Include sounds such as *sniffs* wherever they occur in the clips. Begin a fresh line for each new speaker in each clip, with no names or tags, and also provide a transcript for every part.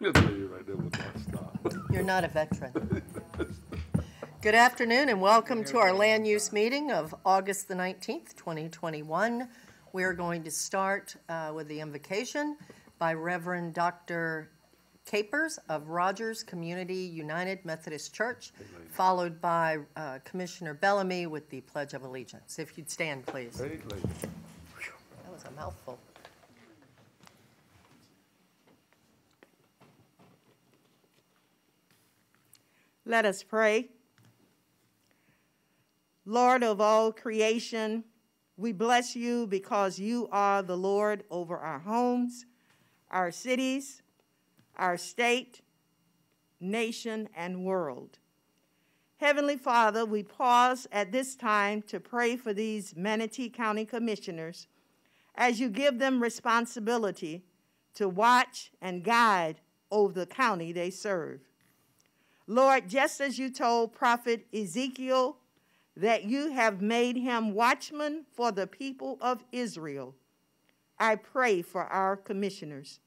This lady right there would not stop. *laughs*
You're not a veteran. Good afternoon and welcome to our land use meeting of August the 19th, 2021. We're going to start uh, with the invocation by Reverend Dr. Capers of Rogers Community United Methodist Church, followed by uh, Commissioner Bellamy with the Pledge of Allegiance. If you'd stand, please. That was a mouthful.
Let us pray. Lord of all creation, we bless you because you are the Lord over our homes, our cities, our state, nation, and world. Heavenly Father, we pause at this time to pray for these Manatee County Commissioners as you give them responsibility to watch and guide over the county they serve. Lord, just as you told Prophet Ezekiel that you have made him watchman for the people of Israel, I pray for our commissioners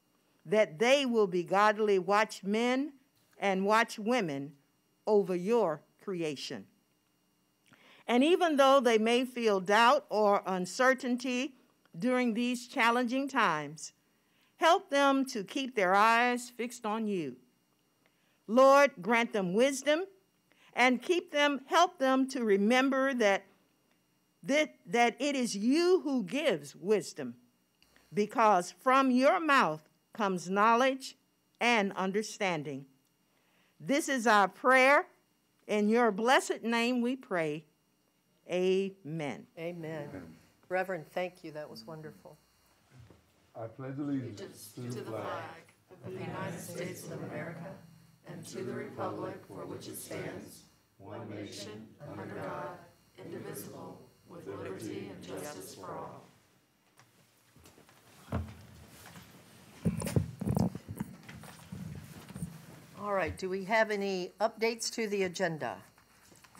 that they will be godly watchmen and watchwomen over your creation. And even though they may feel doubt or uncertainty during these challenging times, help them to keep their eyes fixed on you. Lord, grant them wisdom and keep them, help them to remember that, that, that it is you who gives wisdom, because from your mouth comes knowledge and understanding. This is our prayer. In your blessed name we pray. Amen.
Amen. Reverend, thank you. That was wonderful.
I pledge allegiance to the flag
of the United States of America and to the republic for which it stands, one nation, under God, indivisible, with liberty and justice for all. All right, do we have any updates to the agenda?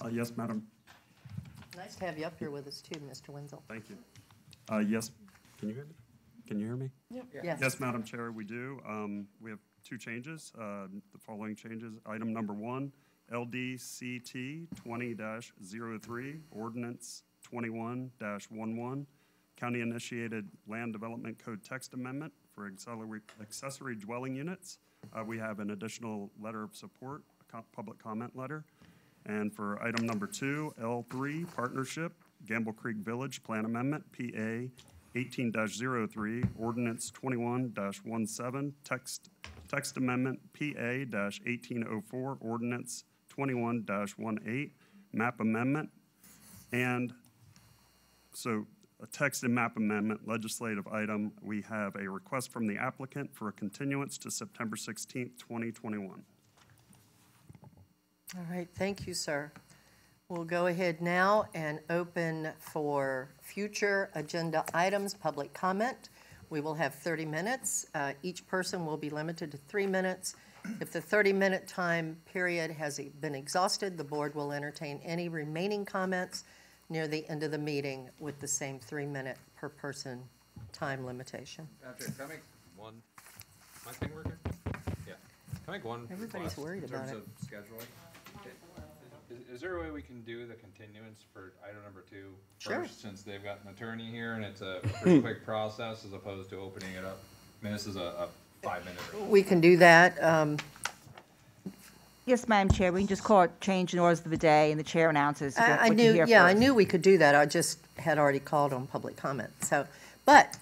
Uh, Yes, Madam,
Nice to have you up here with us too, Mr. Wenzel.
thank you. Uh, Yes, can you hear me? Can you hear me?
Yes.
Yes, Madam Chair, we do. Um, We have two changes, uh, the following changes. Item number one, LDCT 20-03, Ordinance 21-11, County-initiated Land Development Code text amendment for accessory dwelling units. Uh, We have an additional letter of support, co- public comment letter. And for item number two, L3, Partnership, Gamble Creek Village Plan Amendment, PA 18-03, Ordinance 21-17, Text, Text Amendment, PA 1804, Ordinance 21-18, Map Amendment, and so a text and map amendment legislative item, we have a request from the applicant for a continuance to September 16th, 2021.
All right, thank you, sir. We'll go ahead now and open for future agenda items, public comment. We will have 30 minutes. Uh, Each person will be limited to three minutes. If the 30-minute time period has been exhausted, the board will entertain any remaining comments near the end of the meeting with the same three-minute per person time limitation.
Chair, can I make one, my thing working? Yeah. Can I make one
Everybody's worried
in terms
it.
of scheduling? Is, is there a way we can do the continuance for item number two
Sure.
first, Since they've got an attorney here and it's a pretty quick *clears throat* process as opposed to opening it up? I mean, this is a, a five minute.
We can do that. Um,
Yes, Madam Chair, we can just call it change in orders of the day, and the chair announces what
I I
you
knew,
hear
yeah, I
first.
knew we could do that. I just had already called on public comment, so. But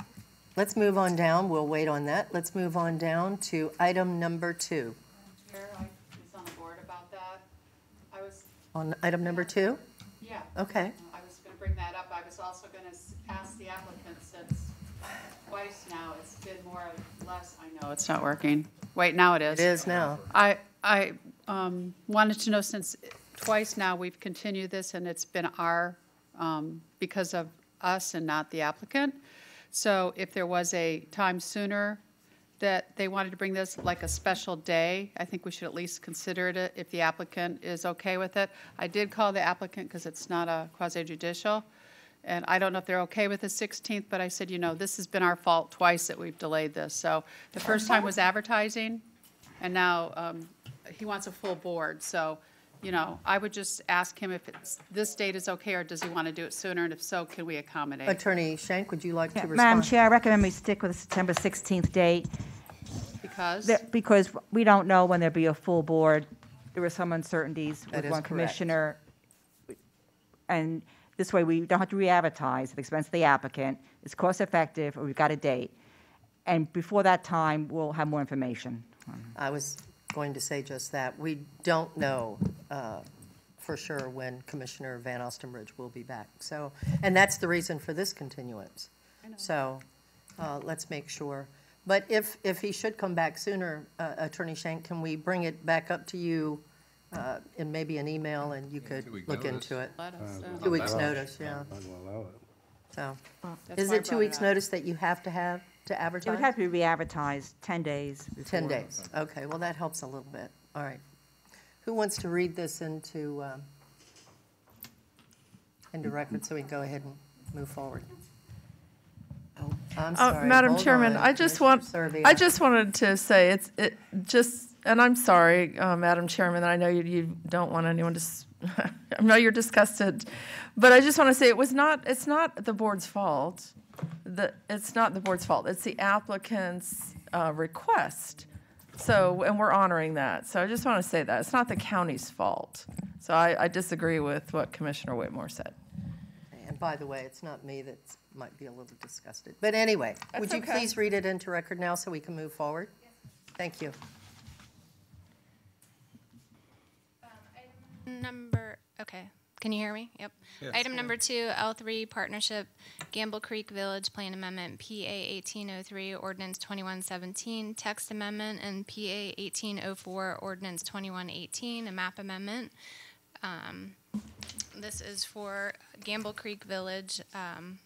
let's move on down. We'll wait on that. Let's move on down to item number two.
Chair, I was on the board about that. I was,
On item number two?
yeah.
Okay.
I was gonna bring that up. I was also gonna s- ask the applicant since twice now, it's been more or less, I know. It's not working. Wait, now it is.
It is now.
I, I um, wanted to know, since twice now we've continued this, and it's been our, um, because of us and not the applicant. So if there was a time sooner that they wanted to bring this, like a special day, I think we should at least consider it if the applicant is okay with it. I did call the applicant because it's not a quasi judicial, and I don't know if they're okay with the 16th, but I said, you know, this has been our fault twice that we've delayed this. So the first time was advertising, And now um, he wants a full board, so, you know, I would just ask him if it's, this date is okay, or does he want to do it sooner? And if so, can we accommodate?
Attorney Shank, would you like to respond?
Madam Chair, I recommend we stick with the September 16th date,
Because,
that- because we don't know when there'll be a full board. There were some uncertainties
That
with
is
one
correct.
commissioner. And this way, we don't have to re-advertise at the expense of the applicant. It's cost-effective, or we've got a date. And before that time, we'll have more information.
I was going to say just that. We don't know uh, for sure when Commissioner Van Ostenbridge will be back. So, and that's the reason for this continuance. So uh, let's make sure. But if, if he should come back sooner, uh, Attorney Shank, can we bring it back up to you uh, in maybe an email and you could look
notice.
into it?
let us, uh,
Two weeks' notice, yeah.
gonna allow it.
So, is it two weeks' notice that you have to have to advertise?
It would have to be re-advertised 10 days before.
10 days, okay, well, that helps a little bit, all right. Who wants to read this into, um, into record so we can go ahead and move forward? Oh, I'm
Uh,
sorry.
Madam
hold
Chairman,
on,
I just
Commissioner
want,
Servia.
I just wanted to say, it's, it, just, and I'm sorry, uh, Madam Chairman, I know you, you don't want anyone to, s- *laughs* I know you're disgusted, but I just want to say, it was not, it's not the board's fault. The, it's not the board's fault, it's the applicant's, uh, request. So, and we're honoring that, so I just want to say that, it's not the county's fault. So I, I disagree with what Commissioner Whitmore said.
And by the way, it's not me that might be a little disgusted, but anyway, would you
okay.
please read it into record now so we can move forward? Thank you.
Number, okay, can you hear me? Yep. Item number two, L three Partnership Gamble Creek Village Plan Amendment, PA eighteen oh three, Ordinance twenty-one seventeen, Text Amendment, and PA eighteen oh four, Ordinance twenty-one eighteen, a map amendment. Um, This is for Gamble Creek Village, um,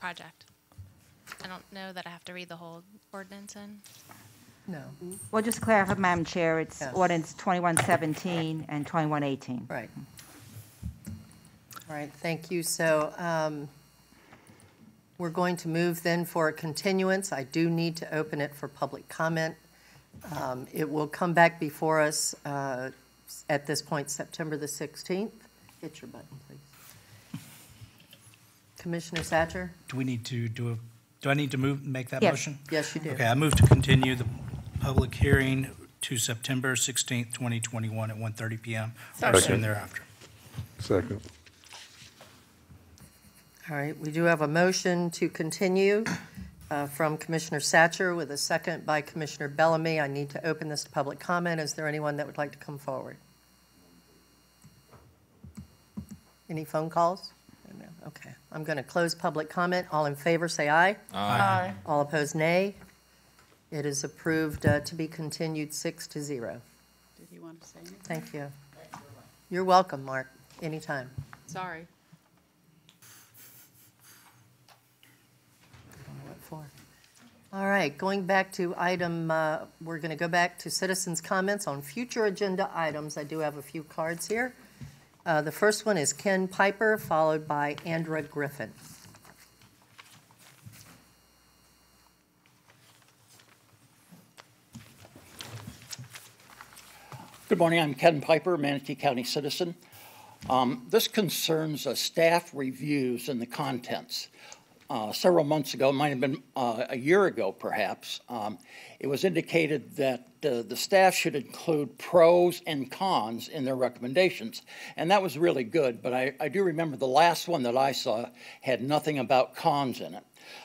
project. I don't know that I have to read the whole ordinance in.
No,
Well, just to clarify, Madam Chair, it's
Yes.
ordinance 2117 and 2118.
right. All right, thank you. So um, we're going to move then for a continuance. I do need to open it for public comment. Um, It will come back before us uh, at this point, September the 16th. Hit your button, please. Commissioner Satcher?
Do we need to do a, do I need to move, make that
Yes.
motion?
Yes, you do.
Okay, I move to continue the public hearing to September 16th, 2021 at 1:30 PM or soon
Second.
thereafter.
Second.
All right, we do have a motion to continue uh, from Commissioner Satcher with a second by Commissioner Bellamy. I need to open this to public comment. Is there anyone that would like to come forward? Any phone calls? No. Okay, I'm going to close public comment. All in favor, say aye.
Aye.
All opposed, nay. It is approved uh, to be continued six to zero.
Did you want to say anything?
Thank you. You're welcome, Mark, anytime.
Sorry.
What for? All right, going back to item, uh, we're going to go back to citizens' comments on future agenda items. I do have a few cards here. Uh, The first one is Ken Piper, followed by Andra Griffin.
Good morning, I'm Ken Piper, Manatee County citizen. Um, This concerns uh, staff reviews and the contents. Uh, Several months ago, it might have been uh, a year ago perhaps, um, it was indicated that uh, the staff should include pros and cons in their recommendations. And that was really good, but I I do remember the last one that I saw had nothing about cons in it.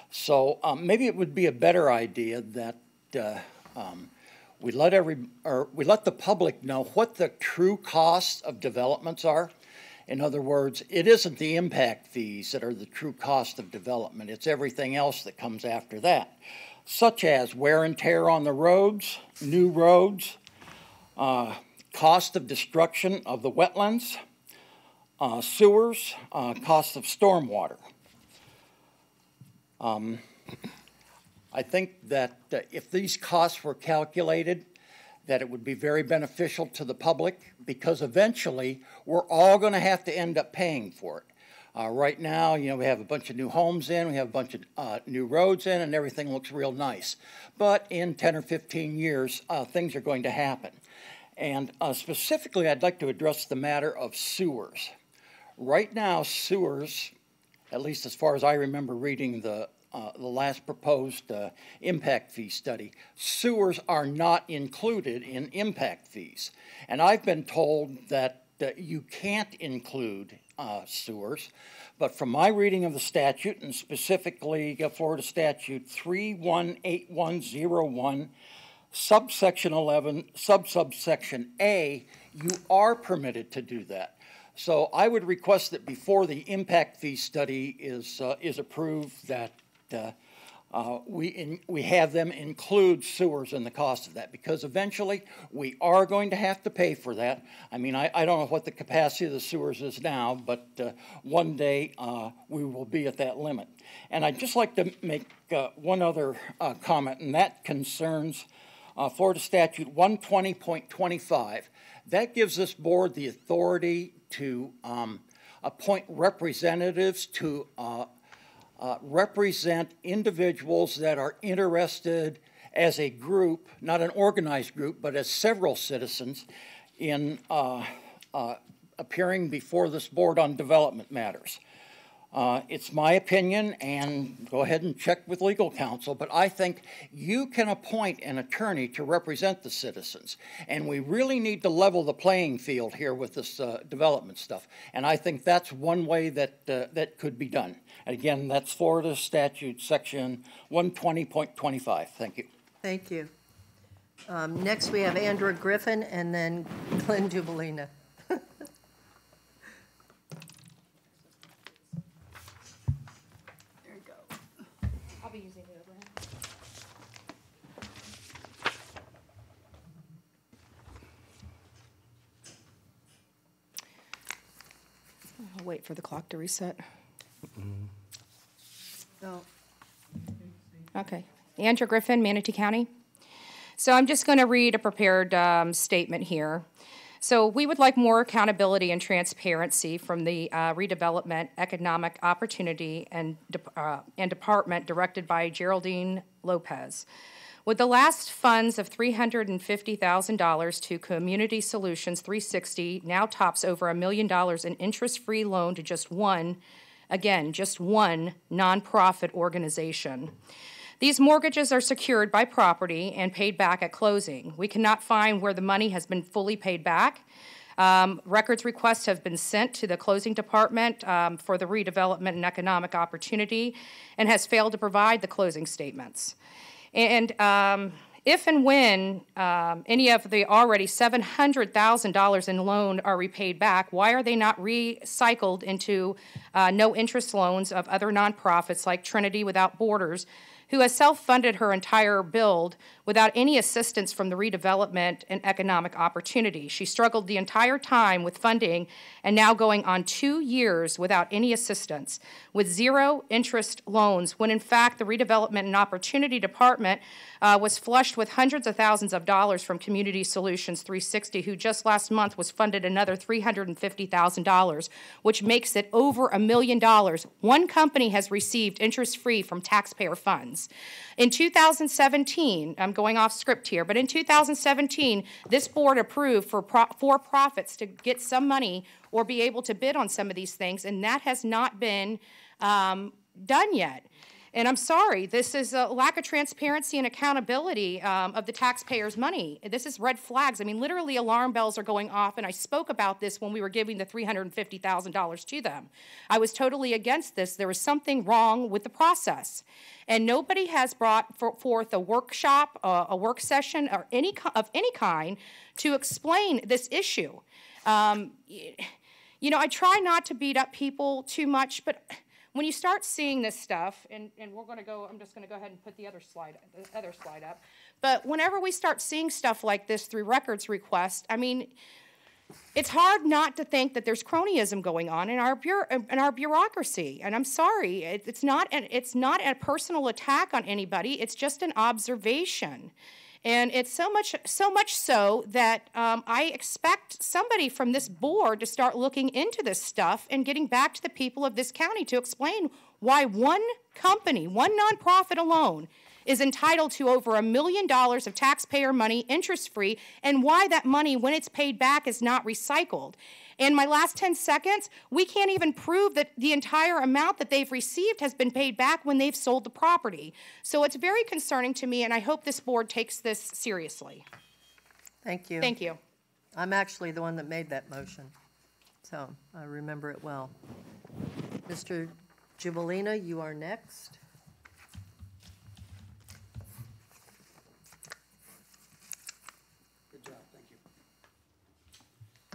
So um, maybe it would be a better idea that uh, um, we let every, or we let the public know what the true costs of developments are. In other words, it isn't the impact fees that are the true cost of development, it's everything else that comes after that, such as wear and tear on the roads, new roads, uh, cost of destruction of the wetlands, uh, sewers, uh, cost of stormwater. Um, I think that uh, if these costs were calculated, that it would be very beneficial to the public because eventually we're all going to have to end up paying for it. Uh, right now, you know, we have a bunch of new homes in, we have a bunch of uh, new roads in, and everything looks real nice. But in 10 or 15 years, uh, things are going to happen. And uh, specifically, I'd like to address the matter of sewers. Right now, sewers, at least as far as I remember reading the, uh, the last proposed uh, impact fee study, sewers are not included in impact fees. And I've been told that, that you can't include uh, sewers, but from my reading of the statute, and specifically uh, Florida Statute 318101, subsection 11, sub subsection A, you are permitted to do that. So I would request that before the impact fee study is, uh, is approved, that uh, uh, we, in, we have them include sewers in the cost of that, because eventually we are going to have to pay for that. I mean, I, I don't know what the capacity of the sewers is now, but uh, one day uh, we will be at that limit. And I'd just like to make uh, one other uh, comment, and that concerns uh, Florida Statute 120.25. That gives this board the authority to um, appoint representatives to uh, represent individuals that are interested as a group, not an organized group, but as several citizens in uh, uh, appearing before this board on development matters. Uh, it's my opinion, and go ahead and check with legal counsel, but I think you can appoint an attorney to represent the citizens. And we really need to level the playing field here with this uh, development stuff. And I think that's one way that, uh, that could be done. And again, that's Florida statute section 120.25. Thank you.
Thank you. Um, Next, we have Andrew Griffin and then Glenn Gibellina.
I'll be using it over. I'll wait for the clock to reset.
No.
Okay. Andrew Griffin, Manatee County. So I'm just going to read a prepared um, statement here. So we would like more accountability and transparency from the uh, redevelopment, economic opportunity, and, de- uh, and department directed by Geraldine Lopez. With the last funds of $350,000 to Community Solutions 360 now tops over a million dollars in interest-free loan to just one, again, just one nonprofit organization. These mortgages are secured by property and paid back at closing. We cannot find where the money has been fully paid back. Um, records requests have been sent to the closing department um, for the redevelopment and economic opportunity and has failed to provide the closing statements. And um, if and when um, any of the already $700,000 in loan are repaid back, why are they not recycled into uh, no interest loans of other nonprofits like Trinity Without Borders, who has self funded her entire build without any assistance from the redevelopment and economic opportunity? She struggled the entire time with funding and now going on two years without any assistance with zero interest loans, when in fact the redevelopment and opportunity department uh, was flushed with hundreds of thousands of dollars from Community Solutions 360, who just last month was funded another $350,000, which makes it over a million dollars. One company has received interest free from taxpayer funds. In 2017, I'm going off script here, but in 2017, this board approved for pro- for profits to get some money or be able to bid on some of these things, and that has not been um, done yet. And I'm sorry, this is a lack of transparency and accountability um, of the taxpayers' money. This is red flags. I mean, literally, alarm bells are going off, and I spoke about this when we were giving the $350,000 to them. I was totally against this. There was something wrong with the process. And nobody has brought for, forth a workshop, uh, a work session, or any of any kind to explain this issue. Um, you know, I try not to beat up people too much, but when you start seeing this stuff, and, and we're going to go, I'm just going to go ahead and put the other slide, the other slide up. But whenever we start seeing stuff like this through records requests, I mean, it's hard not to think that there's cronyism going on in our in our bureaucracy. And I'm sorry, it, it's not an, it's not a personal attack on anybody. It's just an observation. And it's so much, so much so that um, I expect somebody from this board to start looking into this stuff and getting back to the people of this county to explain why one company, one nonprofit alone, is entitled to over a million dollars of taxpayer money interest free, and why that money, when it's paid back, is not recycled. In my last 10 seconds, we can't even prove that the entire amount that they've received has been paid back when they've sold the property. So it's very concerning to me, and I hope this board takes this seriously.
Thank you.
Thank you.
I'm actually the one that made that motion, so I remember it well. Mr. Gibellina, you are next.
Good job, thank you.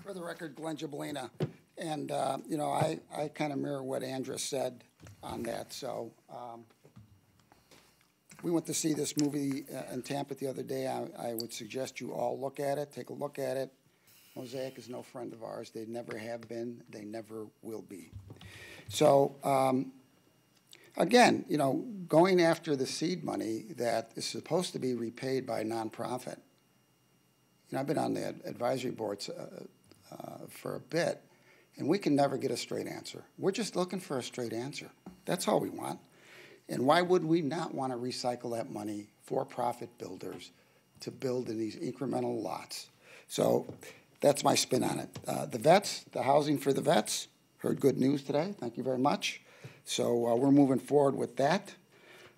For the record, Glenn Gibellina, and, uh, you know, I, I kind of mirror what Andrea said on that, so, um, we went to see this movie uh, in Tampa the other day. I, I would suggest you all look at it, take a look at it. Mosaic is no friend of ours. They never have been, they never will be. So, um, again, you know, going after the seed money that is supposed to be repaid by nonprofit. You know, I've been on the advisory boards uh, uh, for a bit, and we can never get a straight answer. We're just looking for a straight answer. That's all we want. And why would we not want to recycle that money for profit builders to build in these incremental lots? So that's my spin on it. Uh, the vets, the housing for the vets, heard good news today. Thank you very much. So uh, we're moving forward with that.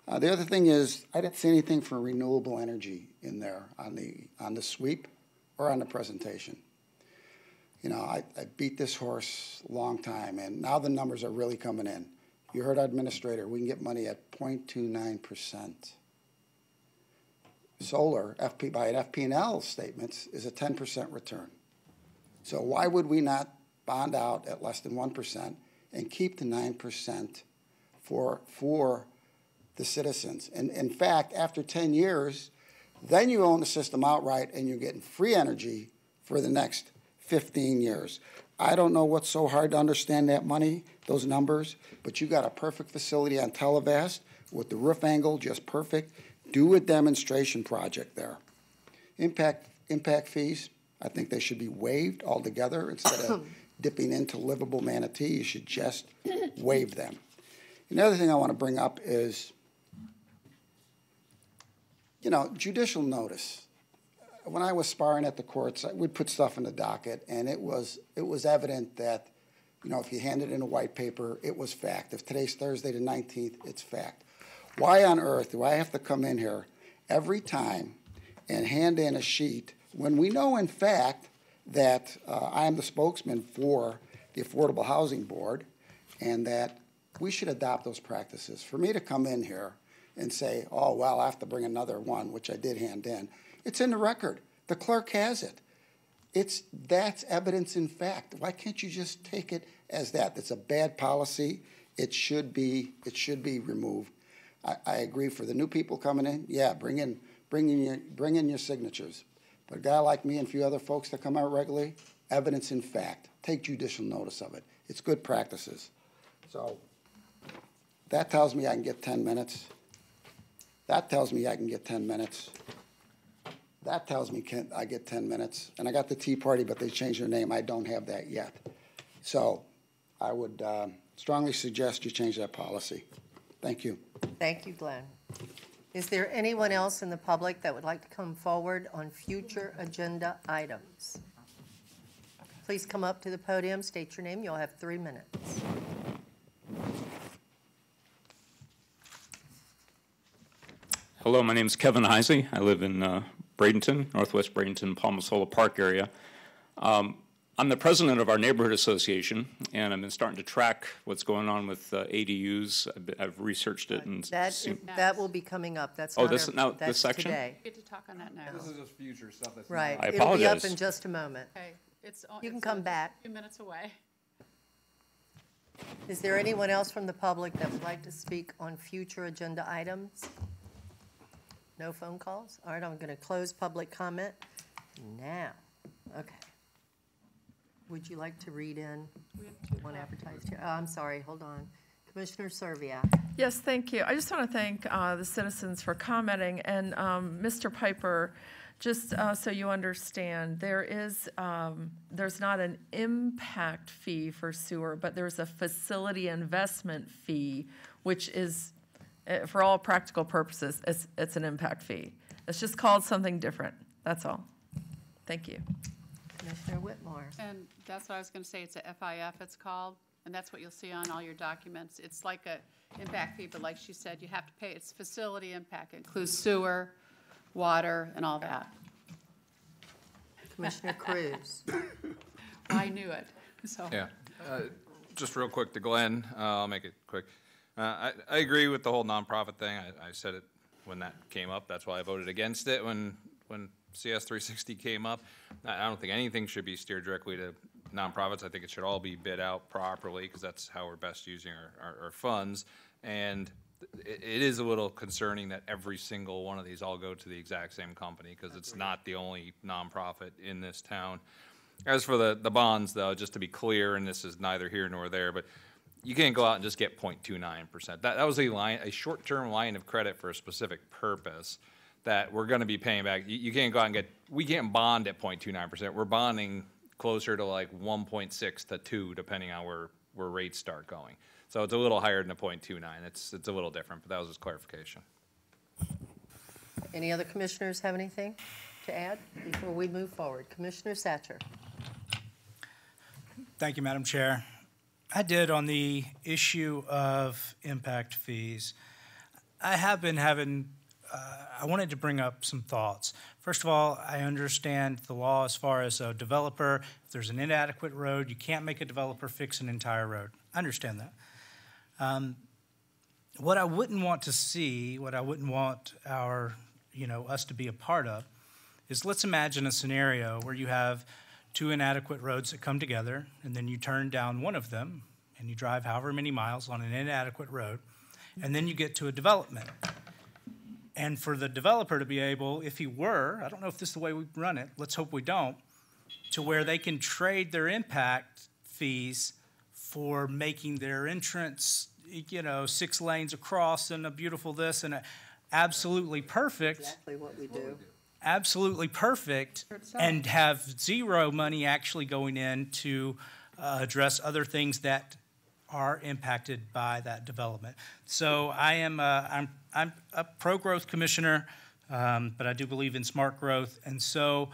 Uh, the other thing is, I didn't see anything for renewable energy in there on the on the sweep or on the presentation. You know, I, I beat this horse a long time, and now the numbers are really coming in. You heard our administrator, we can get money at 0.29%. Solar, FP, by an FP&L statements, is a 10% return. So why would we not bond out at less than 1% and keep the 9% for, for the citizens? And in fact, after 10 years, then you own the system outright and you're getting free energy for the next 15 years. I don't know what's so hard to understand that money, those numbers, but you got a perfect facility on Tallevast with the roof angle just perfect. Do a demonstration project there. Impact, impact fees, I think they should be waived altogether instead of *coughs* dipping into livable manatee. You should just waive them. Another thing I want to bring up is, you know, judicial notice when I was sparring at the courts, we'd put stuff in the docket, and it was it was evident that, you know, if you handed in a white paper, it was fact. If today's Thursday the 19th, it's fact. Why on earth do I have to come in here every time and hand in a sheet when we know, in fact, that uh, I am the spokesman for the Affordable Housing Board, and that we should adopt those practices. For me to come in here and say, "Oh well, I have to bring another one," which I did hand in it's in the record. The clerk has it. It's that's evidence in fact. Why can't you just take it as that? That's a bad policy. It should be it should be removed. I, I agree for the new people coming in. Yeah, bring in bring in your bring in your signatures. But a guy like me and a few other folks that come out regularly, evidence in fact. Take judicial notice of it. It's good practices. So that tells me I can get 10 minutes. That tells me I can get 10 minutes. That tells me can, I get 10 minutes. And I got the Tea Party, but they changed their name. I don't have that yet. So I would um, strongly suggest you change that policy. Thank you.
Thank you, Glenn. Is there anyone else in the public that would like to come forward on future agenda items? Please come up to the podium, state your name. You'll have three minutes.
Hello, my name is Kevin Heisey. I live in uh, Bradenton, Northwest Bradenton, Palma Sola Park area. Um, I'm the president of our neighborhood association, and I've been starting to track what's going on with uh, ADUs. I've, I've researched it and
That,
seen,
that will be coming up. That's
Oh,
not
this-
our-
now, this section?
today.
Get to talk on that now.
This is just future stuff that's.
Right.
I apologize.
It'll be up in just a moment.
Okay, it's. o-
You can
it's
come
a. Few minutes away.
Is there anyone else from the public that would like to speak on future agenda items? No phone calls? All right, I'm going to close public comment now. Okay. Would you like to read in one advertised here? Oh, I'm sorry, hold on. Commissioner Servia.
Yes, thank you. I just want to thank uh, the citizens for commenting. And um, Mr. Piper, just uh, so you understand, there is, um, there's not an impact fee for sewer, but there's a facility investment fee, which is, for all practical purposes, it's, it's an impact fee. It's just called something different. That's all. Thank you.
Commissioner Whitmore.
And that's what I was going to say, it's a FIF it's called, and that's what you'll see on all your documents. It's like a impact fee, but like she said, you have to pay, it's facility impact, It includes sewer, water, and all that.
Commissioner Kruse. *coughs*
I knew it, so.
Yeah, uh, just real quick to Glenn, uh, I'll make it quick. Uh, I, I agree with the whole nonprofit thing. I, I said it when that came up. That's why I voted against it when, when CS three sixty came up. I, I don't think anything should be steered directly to nonprofits. I think it should all be bid out properly because that's how we're best using our, our, our funds. And it, it is a little concerning that every single one of these all go to the exact same company because it's not the only nonprofit in this town. As for the, the bonds, though, just to be clear, and this is neither here nor there, but you can't go out and just get 0.29 percent. That, that was a line, a short-term line of credit for a specific purpose that we're gonna be paying back. You, you can't go out and get, we can't bond at 0.29 percent. We're bonding closer to like one point six to two, depending on where, where rates start going. So it's a little higher than a 0.29. It's, it's a little different, but that was just clarification.
Any other commissioners have anything to add before we move forward? Commissioner Satcher.
Thank you, Madam Chair. I did on the issue of impact fees. I have been having, uh, I wanted to bring up some thoughts. First of all, I understand the law as far as a developer, if there's an inadequate road, you can't make a developer fix an entire road. I understand that. Um, what I wouldn't want to see, what I wouldn't want our, you know, us to be a part of, is let's imagine a scenario where you have two inadequate roads that come together, and then you turn down one of them, and you drive however many miles on an inadequate road, and then you get to a development. And for the developer to be able, if he were, I don't know if this is the way we run it, let's hope we don't, to where they can trade their impact fees for making their entrance, you know, six lanes across and a beautiful this and a absolutely perfect
Exactly what we do.
Absolutely perfect and have zero money actually going in to uh, address other things that are impacted by that development. So I am, uh, I'm, I'm a pro-growth commissioner, um, but I do believe in smart growth. And so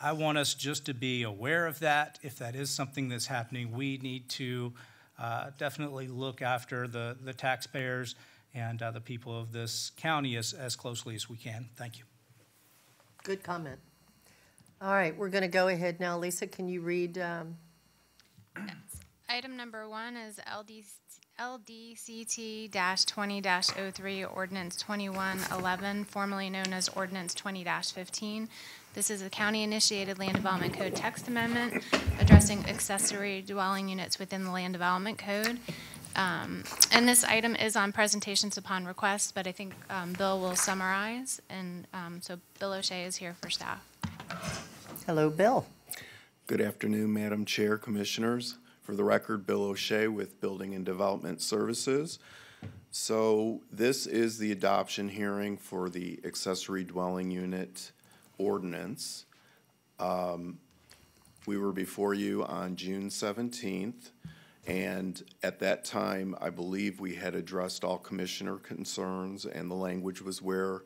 I want us just to be aware of that. If that is something that's happening, we need to uh, definitely look after the, the taxpayers and uh, the people of this county as, as closely as we can. Thank you.
Good comment. All right, we're going to go ahead now. Lisa, can you read? um,
Item number one is LD, LDCT twenty 3 ordinance twenty-one eleven, formerly known as ordinance 20 15. This is a county-initiated land development code text amendment addressing accessory dwelling units within the land development code. Um, and this item is on presentations upon request, but I think, um, Bill will summarize, and, um, so Bill O'Shea is here for staff.
Hello, Bill.
Good afternoon, Madam Chair, Commissioners. For the record, Bill O'Shea with Building and Development Services. So this is the adoption hearing for the accessory dwelling unit ordinance. Um, We were before you on June seventeenth, and at that time, I believe we had addressed all commissioner concerns, and the language was where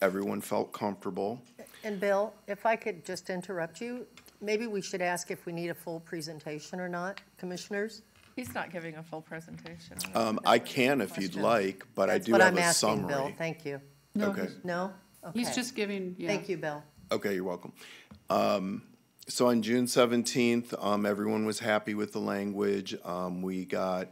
everyone felt comfortable.
And Bill, if I could just interrupt you, maybe we should ask if we need a full presentation or not, commissioners?
He's not giving a full presentation.
Um, I can if you'd like, but I
That's
do
what
have
I'm
a
asking, Bill. Thank you.
No,
Okay.
he's-
No?
He's just giving, yeah.
Thank you, Bill.
Okay, you're welcome. Um, so on June seventeenth, um, everyone was happy with the language. Um, we got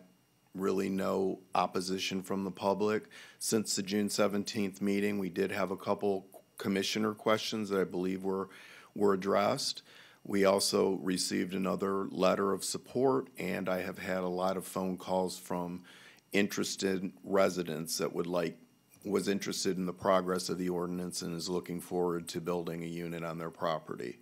really no opposition from the public. Since the June seventeenth meeting, we did have a couple commissioner questions that I believe were, were addressed. We also received another letter of support, and I have had a lot of phone calls from interested residents that would like, was interested in the progress of the ordinance and is looking forward to building a unit on their property.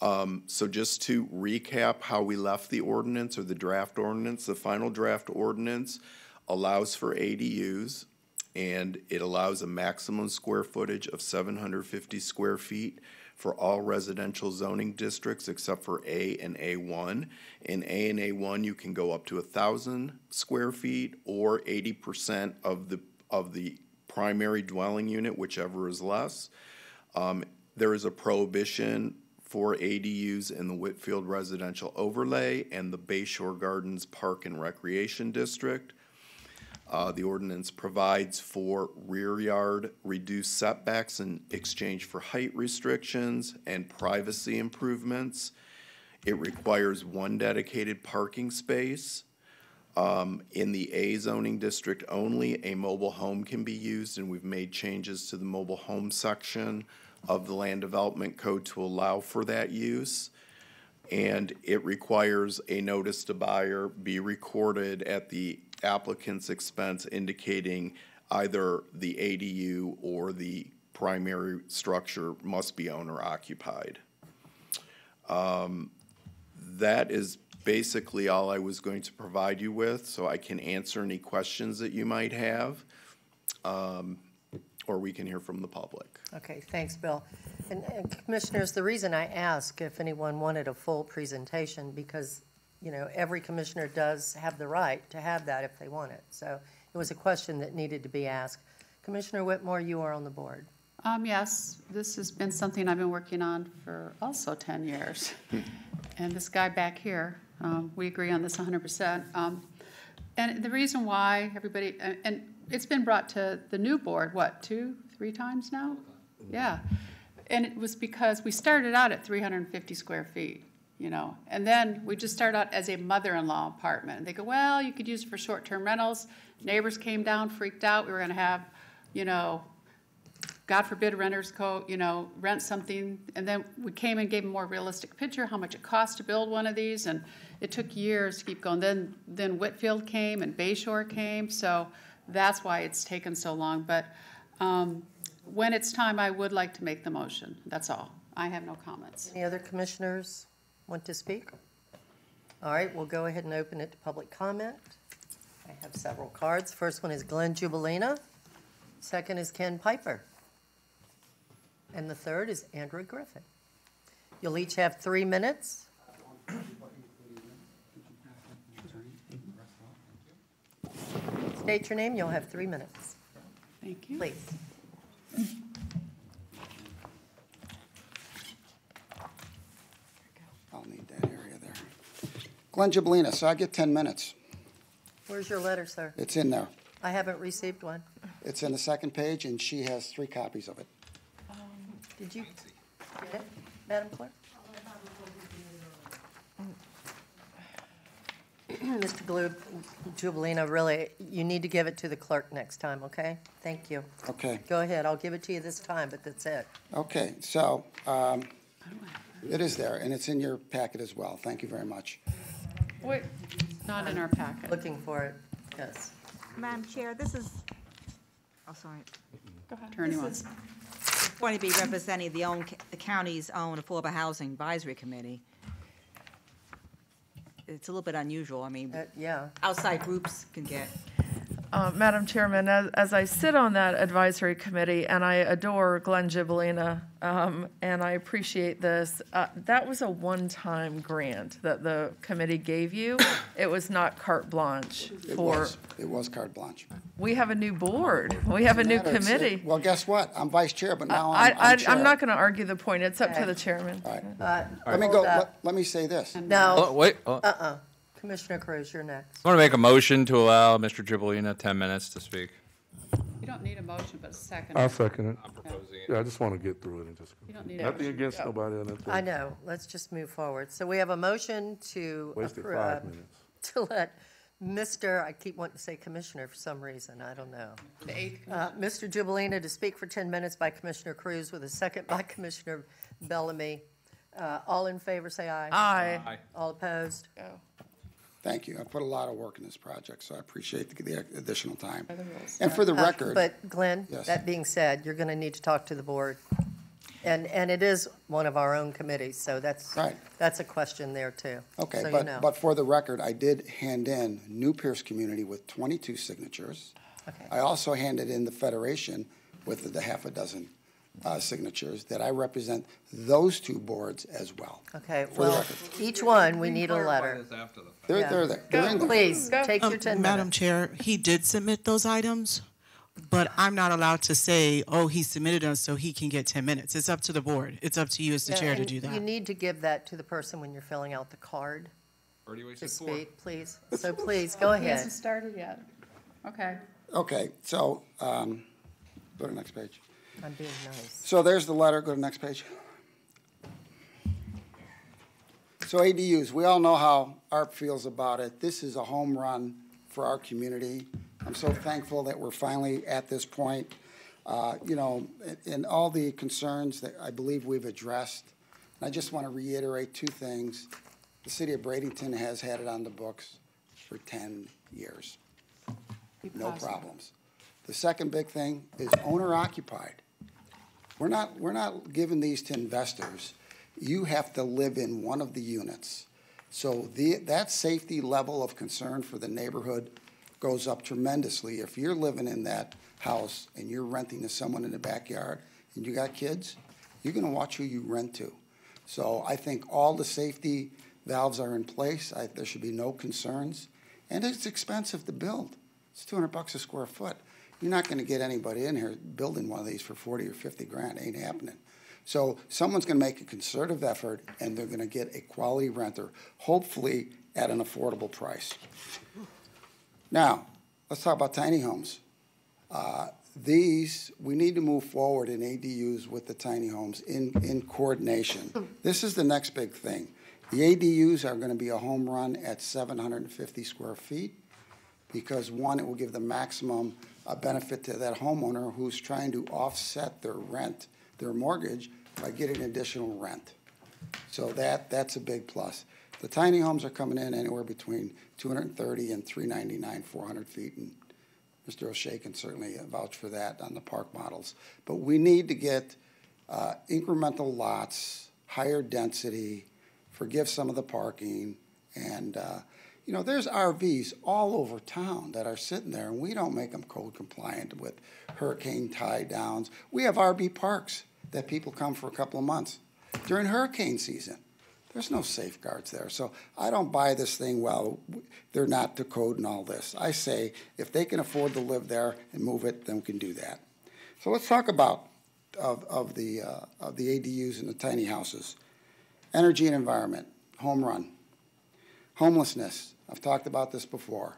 Um, so just to recap how we left the ordinance or the draft ordinance, the final draft ordinance, allows for ADUs, and it allows a maximum square footage of seven hundred fifty square feet for all residential zoning districts except for A and A one. In A and A one, you can go up to a thousand square feet or eighty percent of the, of the primary dwelling unit, whichever is less. Um, there is a prohibition for ADUs in the Whitfield Residential Overlay and the Bayshore Gardens Park and Recreation District. Uh, the ordinance provides for rear yard reduced setbacks in exchange for height restrictions and privacy improvements. It requires one dedicated parking space. Um, in the A zoning district only, a mobile home can be used, and we've made changes to the mobile home section of the land development code to allow for that use. And it requires a notice to buyer be recorded at the applicant's expense indicating either the ADU or the primary structure must be owner occupied. Um, That is basically all I was going to provide you with, so I can answer any questions that you might have. um, Or we can hear from the public.
Okay, thanks, Bill. And and Commissioners, the reason I ask if anyone wanted a full presentation, because, you know, every commissioner does have the right to have that if they want it. So it was a question that needed to be asked. Commissioner Whitmore, you are on the board.
Um, yes, this has been something I've been working on for also ten years. *laughs* And this guy back here, um, we agree on this hundred percent. Um, and the reason why everybody, and, and it's been brought to the new board, what, two, three times now? Yeah. And it was because we started out at three hundred and fifty square feet, you know, and then we just started out as a mother-in-law apartment. And they go, well, you could use it for short-term rentals. Neighbors came down, freaked out. We were gonna have, you know, God forbid renters co, you know, rent something, and then we came and gave a more realistic picture, how much it costs to build one of these, and it took years to keep going. Then, then Whitfield came and Bayshore came, so that's why it's taken so long. But, um, when it's time, I would like to make the motion, that's all. I have no comments.
Any other commissioners want to speak? All right, we'll go ahead and open it to public comment. I have several cards. First one is Glenn Gibellina. Second is Ken Piper. And the third is Andrew Griffin. You'll each have three minutes. State your name, you'll have three minutes.
Thank you.
Please.
I'll need that area there. Glenn Gibellina, so I get 10 minutes.
Where's your letter, sir?
It's in there.
I haven't received one.
It's in the second page, and she has three copies of it.
Um, did you get it, Madam Clerk? *clears throat* Mr. Glue, Gibellina, really, you need to give it to the clerk next time, okay? Thank you.
Okay.
Go ahead, I'll give it to you this time, but that's it.
Okay, so um, it is there, and it's in your packet as well. Thank you very much.
Wait, not in our packet.
Looking for it, yes.
Madam Chair, this is, oh, sorry.
Go ahead. Attorney
This
wants.
is Going to be representing the own, the county's own Affordable Housing Advisory Committee. It's a little bit unusual, I mean,
Uh, Yeah,
outside groups can get,
Uh, Madam Chairman, as, as I sit on that advisory committee, and I adore Glenn Gibellina, um, and I appreciate this, uh, that was a one-time grant that the committee gave you. *coughs* It was not carte blanche
It
for,
was, it was carte blanche.
we have a new board, we have a new
Matter, it's- it-
committee.
Well, guess what? I'm vice chair, but now
I,
I'm
I,
I'm chair.
I'm not gonna argue the point, it's up to the chairman.
All right.
uh,
Let me go, let, let me say this.
No,
Oh, wait, oh,
uh-uh. Commissioner Kruse, you're next.
I want to make a motion to allow Mr. Gibellina 10 minutes to speak.
You don't need a motion, but a second.
I'll second it.
I'm proposing it.
Yeah, I just want to get through it and just,
You don't need a
nothing
motion.
against nobody on that.
I know, let's just move forward. So we have a motion to.
Wasted
appro-
five
uh,
minutes. *laughs*
To let Mr., I keep wanting to say Commissioner for some reason, I don't know.
The eighth
Uh, Mr. Gibellina to speak for 10 minutes by Commissioner Kruse with a second by *laughs* Commissioner Bellamy. Uh, All in favor, say aye.
Aye.
Aye.
All opposed?
Thank you. I put a lot of work in this project, so I appreciate the- the additional time. And for the
Uh,
record,
But Glenn,
Yes.
that being said, you're going to need to talk to the board. And, and it is one of our own committees, so that's,
Right.
that's a question there too.
Okay,
So you
but,
know.
but for the record, I did hand in New Pierce Community with 22 signatures.
Okay.
I also handed in the Federation with the half a dozen uh, signatures that I represent those two boards as well.
Okay,
For the
well,
record.
each one, we need a letter.
They're,
Yeah.
they're there. They're in there.
Please, take your
Um,
10
Madam
minutes.
Chair, he did submit those items, but I'm not allowed to say, oh, he submitted them so he can get 10 minutes. It's up to the board. It's up to you as the
Yeah,
chair to
and
do
You
that.
need to give that to the person when you're filling out the card
Already
to
wasted four.
speak, please. So please, go
He hasn't
ahead.
started yet. Okay.
Okay, so, um, go to the next page.
I'm being nice.
So there's the letter, go to the next page. So ADUs, we all know how ARP feels about it. This is a home run for our community. I'm so thankful that we're finally at this point. Uh, You know, and- and all the concerns that I believe we've addressed. And I just want to reiterate two things. The city of Bradenton has had it on the books for 10 years. No problems. The second big thing is owner occupied. We're not, we're not giving these to investors. You have to live in one of the units. So the, that safety level of concern for the neighborhood goes up tremendously. If you're living in that house and you're renting to someone in the backyard and you got kids, you're gonna watch who you rent to. So I think all the safety valves are in place. I, there should be no concerns. And it's expensive to build. It's two hundred bucks a square foot. You're not gonna get anybody in here building one of these for forty or fifty grand, It ain't happening. So someone's gonna make a concerted effort and they're gonna get a quality renter, hopefully at an affordable price. Now, let's talk about tiny homes. Uh, These, we need to move forward in ADUs with the tiny homes in, in coordination. This is the next big thing. The ADUs are gonna be a home run at seven hundred and fifty square feet because one, it will give the maximum uh, benefit to that homeowner who's trying to offset their rent, their mortgage, by getting additional rent. So that, that's a big plus. The tiny homes are coming in anywhere between two hundred and thirty and three ninety-nine, four hundred feet, and Mr. O'Shea can certainly vouch for that on the park models. But we need to get uh, incremental lots, higher density, forgive some of the parking, and, uh, you know, there's RVs all over town that are sitting there, and we don't make them code compliant with hurricane tie downs. We have RV parks that people come for a couple of months during hurricane season. There's no safeguards there. So I don't buy this thing, well, they're not to code and all this. I say, if they can afford to live there and move it, then we can do that. So let's talk about of, of the, uh, of the ADUs and the tiny houses. Energy and environment, home run. Homelessness, I've talked about this before.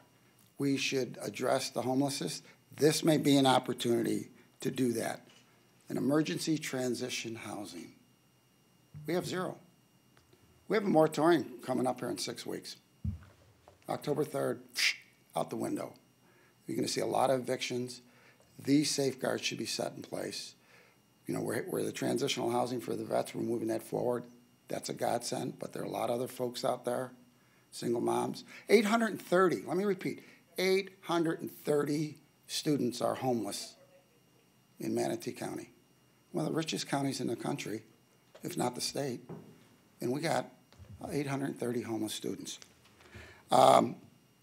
We should address the homelessness. This may be an opportunity to do that. An emergency transition housing. We have zero. We have a moratorium coming up here in six weeks. October 3rd, *sniffs* out the window. You're going to see a lot of evictions. These safeguards should be set in place. You know, where, where the transitional housing for the vets, we're moving that forward. That's a godsend, but there are a lot of other folks out there, single moms. 830, let me repeat, 830 students are homeless in Manatee County. One of the richest counties in the country, if not the state. And we got 830 homeless students. Um,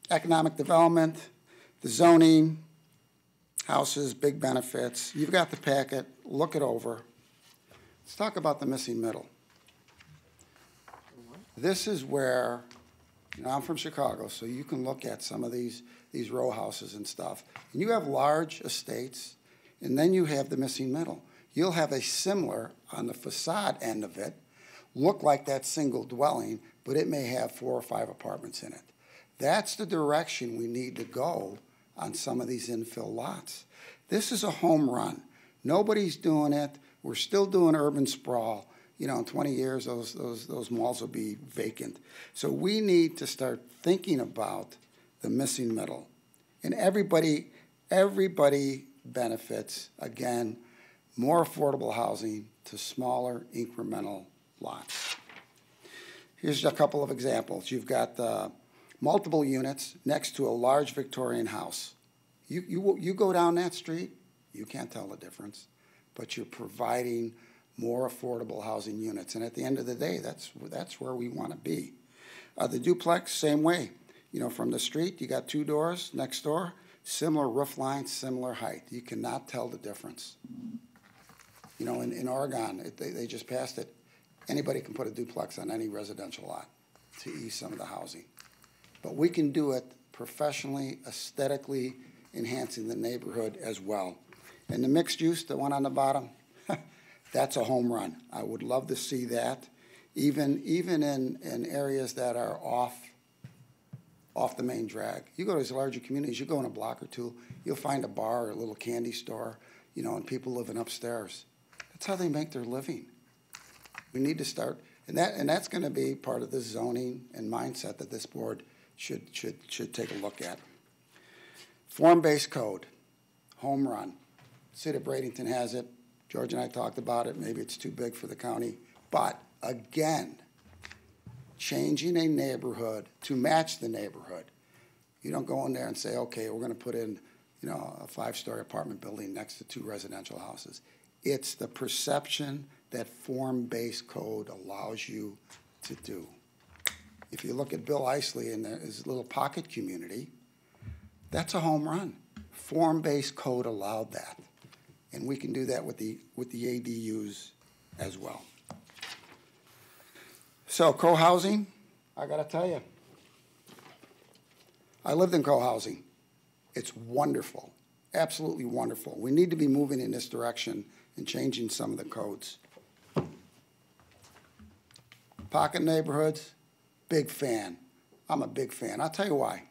Economic development, the zoning, houses, big benefits. You've got the packet, look it over. Let's talk about the missing middle. This is where, I'm from Chicago, so you can look at some of these, these row houses and stuff. And you have large estates, and then you have the missing middle. You'll have a similar, on the facade end of it, look like that single dwelling, but it may have four or five apartments in it. That's the direction we need to go on some of these infill lots. This is a home run. Nobody's doing it. We're still doing urban sprawl. You know, in 20 years, those, those, those malls will be vacant. So we need to start thinking about the missing middle. And everybody, everybody benefits, again, more affordable housing to smaller incremental lots. Here's a couple of examples. You've got uh, multiple units next to a large Victorian house. You, you, you go down that street, you can't tell the difference, but you're providing more affordable housing units. And at the end of the day, that's, that's where we want to be. Uh, the duplex, same way. You know, from the street, you got two doors next door, similar roof lines, similar height. You cannot tell the difference. You know, in, in Oregon, it, they, they just passed it. Anybody can put a duplex on any residential lot to ease some of the housing. But we can do it professionally, aesthetically, enhancing the neighborhood as well. And the mixed use, the one on the bottom, that's a home run. I would love to see that, even, even in, in areas that are off, off the main drag. You go to these larger communities, you go in a block or two, you'll find a bar or a little candy store, you know, and people living upstairs. That's how they make their living. We need to start, and that, and that's gonna be part of the zoning and mindset that this board should, should, should take a look at. Form-based code, home run. City of Bradenton has it. George and I talked about it. Maybe it's too big for the county. But again, changing a neighborhood to match the neighborhood. You don't go in there and say, okay, we're going to put in, you know, a five-story apartment building next to two residential houses. It's the perception that form-based code allows you to do. If you look at Bill Isley and his little pocket community, that's a home run. Form-based code allowed that. And we can do that with the, with the ADUs as well. So co-housing, I gotta tell you, I lived in co-housing. It's wonderful, absolutely wonderful. We need to be moving in this direction and changing some of the codes. Pocket neighborhoods, big fan. I'm a big fan. I'll tell you why.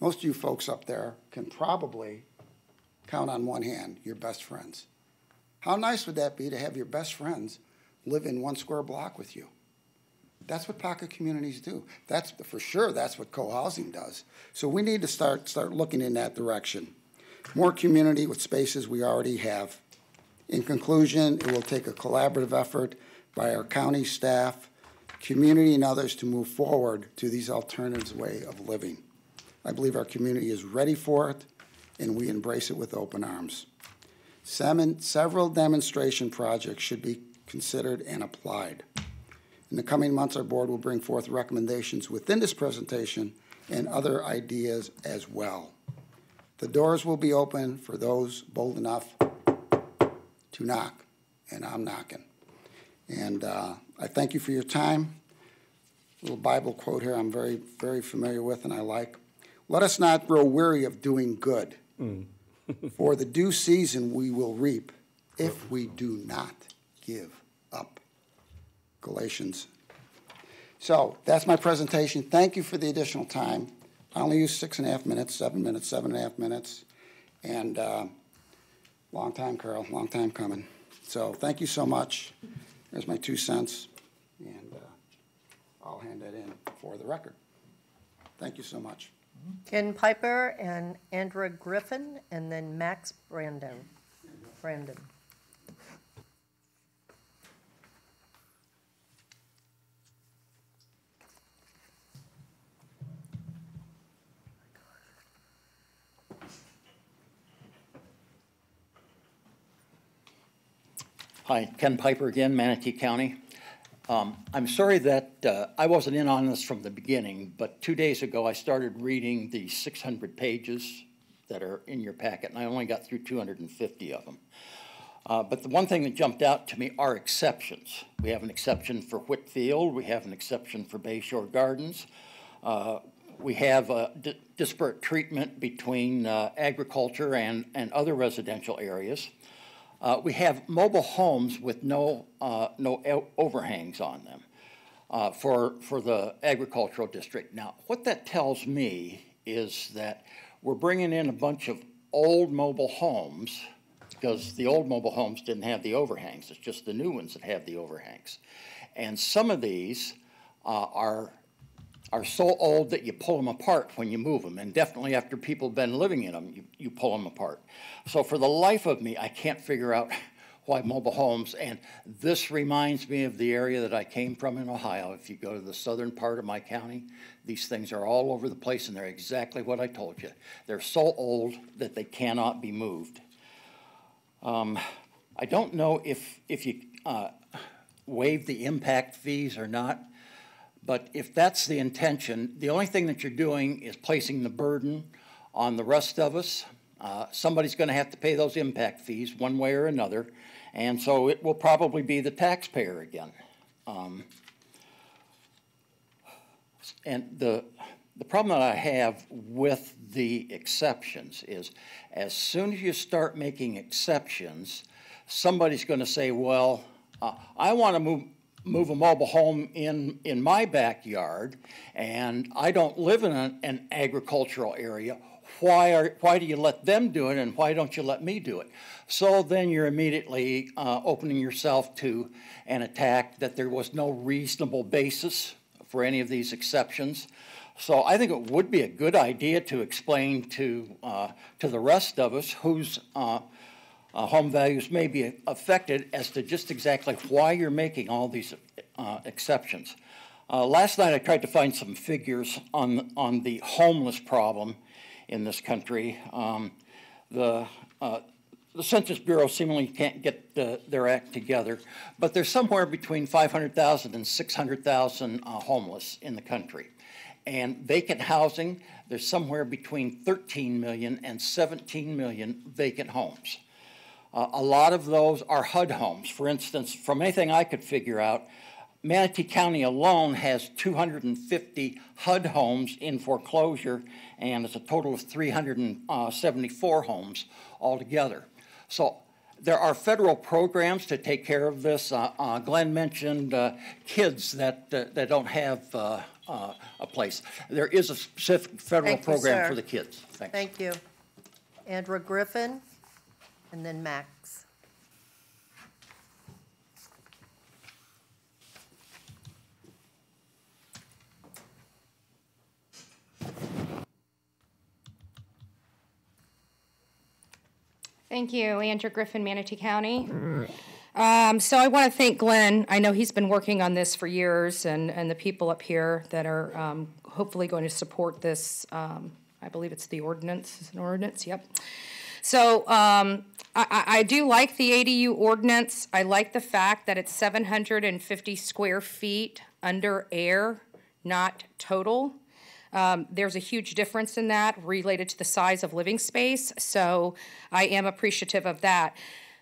Most of you folks up there can probably count on one hand your best friends. How nice would that be to have your best friends live in one square block with you? That's what pocket communities do. That's for sure. That's what co-housing does. So we need to start start looking in that direction. More community with spaces we already have. In conclusion, it will take a collaborative effort by our county staff, community, and others to move forward to these alternatives way of living. I believe our community is ready for it, and we embrace it with open arms. Several demonstration projects should be considered and applied. In the coming months, our board will bring forth recommendations within this presentation and other ideas as well. The doors will be open for those bold enough to knock, and I'm knocking. And uh, I thank you for your time. A little Bible quote here I'm very, very familiar with and I like. Let us not grow weary of doing good, for the due season we will reap if we do not give up. Galatians. So that's my presentation. Thank you for the additional time. I only used six and a half minutes, seven minutes, seven and a half minutes. And uh, long time, Carol, long time coming. So thank you so much. There's my two cents. And uh, I'll hand that in for the record. Thank you so much.
Ken Piper and Andrew Griffin, and then Max Brandon. Brandon.
Hi, Ken Piper again, Manatee County. Um, I'm sorry that uh, I wasn't in on this from the beginning, but two days ago I started reading the 600 pages that are in your packet, and I only got through 250 of them. Uh, but the one thing that jumped out to me are exceptions. We have an exception for Whitfield, we have an exception for Bayshore Gardens, uh, we have a disparate treatment between uh, agriculture and, and other residential areas. Uh, we have mobile homes with no, uh, no overhangs on them uh, for, for the agricultural district. Now, what that tells me is that we're bringing in a bunch of old mobile homes because the old mobile homes didn't have the overhangs. It's just the new ones that have the overhangs. And some of these uh, are are so old that you pull them apart when you move them. And definitely after people have been living in them, you, you pull them apart. So for the life of me, I can't figure out *laughs* why mobile homes, and this reminds me of the area that I came from in Ohio. If you go to the southern part of my county, these things are all over the place, and they're exactly what I told you. They're so old that they cannot be moved. Um, I don't know if, if you uh, waive the impact fees or not, but if that's the intention, the only thing that you're doing is placing the burden on the rest of us. Uh, Somebody's going to have to pay those impact fees one way or another, and so it will probably be the taxpayer again. Um, And the, the problem that I have with the exceptions is, as soon as you start making exceptions, somebody's going to say, well, uh, I want to move, move a mobile home in, in my backyard, and I don't live in an, an agricultural area. Why are, why do you let them do it, and why don't you let me do it? So then you're immediately uh, opening yourself to an attack that there was no reasonable basis for any of these exceptions. So I think it would be a good idea to explain to, uh, to the rest of us who's uh, uh, home values may be affected as to just exactly why you're making all these uh, exceptions. Uh, last night I tried to find some figures on, on the homeless problem in this country. Um, the, uh, the Census Bureau seemingly can't get uh, their act together, but there's somewhere between 500,000 and 600,000 uh, homeless in the country. And vacant housing, there's somewhere between 13 million and 17 million vacant homes. Uh, a lot of those are HUD homes. For instance, from anything I could figure out, Manatee County alone has 250 HUD homes in foreclosure, and it's a total of 374 homes altogether. So there are federal programs to take care of this. Uh, uh, Glenn mentioned uh, kids that, uh, that don't have uh, uh, a place. There is a specific federal
Thank
program
sir.
for the kids. Thanks.
Thank you. Andrew Griffin, and then Max.
Thank you, Andrew Griffin, Manatee County. Um, so I want to thank Glenn. I know he's been working on this for years, and, and the people up here that are um, hopefully going to support this. Um, I believe it's the ordinance, an ordinance, yep. So um, I, I do like the ADU ordinance. I like the fact that it's 750 square feet under air, not total. Um, there's a huge difference in that related to the size of living space, so I am appreciative of that.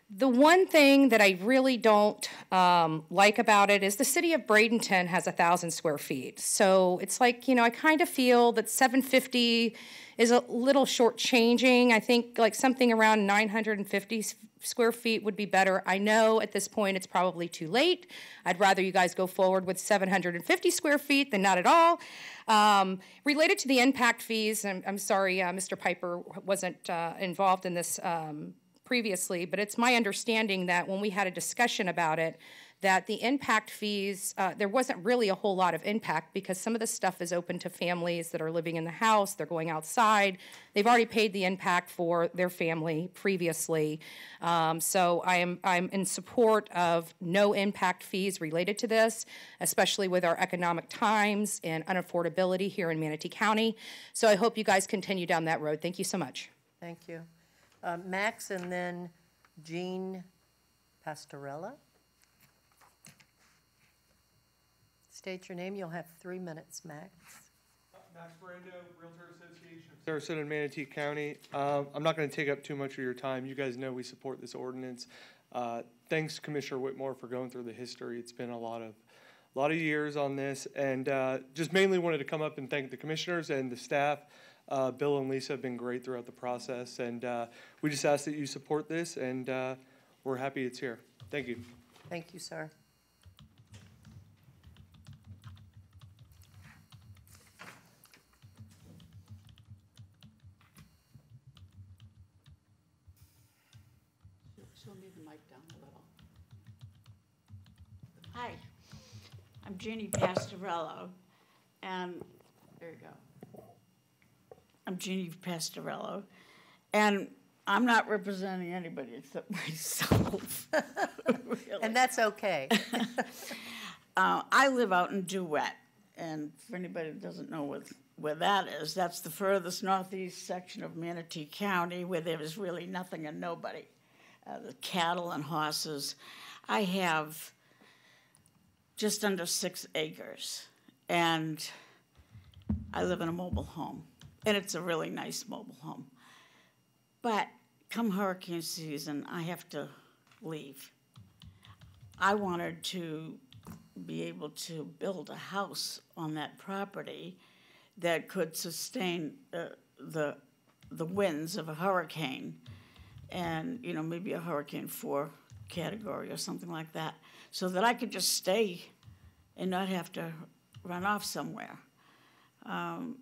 The one thing that I really don't um, like about it is the city of Bradenton has a thousand square feet. So it's like, you know, I kind of feel that 750 is a little shortchanging. I think like something around 950 square feet would be better. I know at this point it's probably too late. I'd rather you guys go forward with 750 square feet than not at all. Um, related to the impact fees, I'm, I'm sorry, uh, Mr. Piper wasn't uh, involved in this um, previously, but it's my understanding that when we had a discussion about it, that the impact fees, uh, there wasn't really a whole lot of impact because some of the stuff is open to families that are living in the house, they're going outside. They've already paid the impact for their family previously. Um, so I am, I'm in support of no impact fees related to this, especially with our economic times and unaffordability here in Manatee County. So I hope you guys continue down that road. Thank you so much.
Thank you. Uh, Max, and then Jean Pastorella. State your name, you'll have three minutes, Max.
Max Brando, Realtor Association of Sarasota and Manatee County. Um, I'm not going to take up too much of your time. You guys know we support this ordinance. Uh, Thanks Commissioner Whitmore for going through the history. It's been a lot of, a lot of years on this. And uh, just mainly wanted to come up and thank the commissioners and the staff. Uh, Bill and Lisa have been great throughout the process. And uh, we just ask that you support this, and uh, we're happy it's here. Thank you.
Thank you, sir.
She'll need the mic down a little. Hi, I'm Jeannie Pastorello, and, there you go. I'm Jeannie Pastorello, and I'm not representing anybody except *laughs* myself.
And that's okay. *laughs*
Uh, I live out in Duette, and for anybody that doesn't know what, where that is, that's the furthest northeast section of Manatee County where there is really nothing and nobody. uh, the cattle and horses. I have just under six acres, and I live in a mobile home, and it's a really nice mobile home. But come hurricane season, I have to leave. I wanted to be able to build a house on that property that could sustain uh, the, the winds of a hurricane and, you know, maybe a hurricane four category or something like that, so that I could just stay and not have to run off somewhere. Um,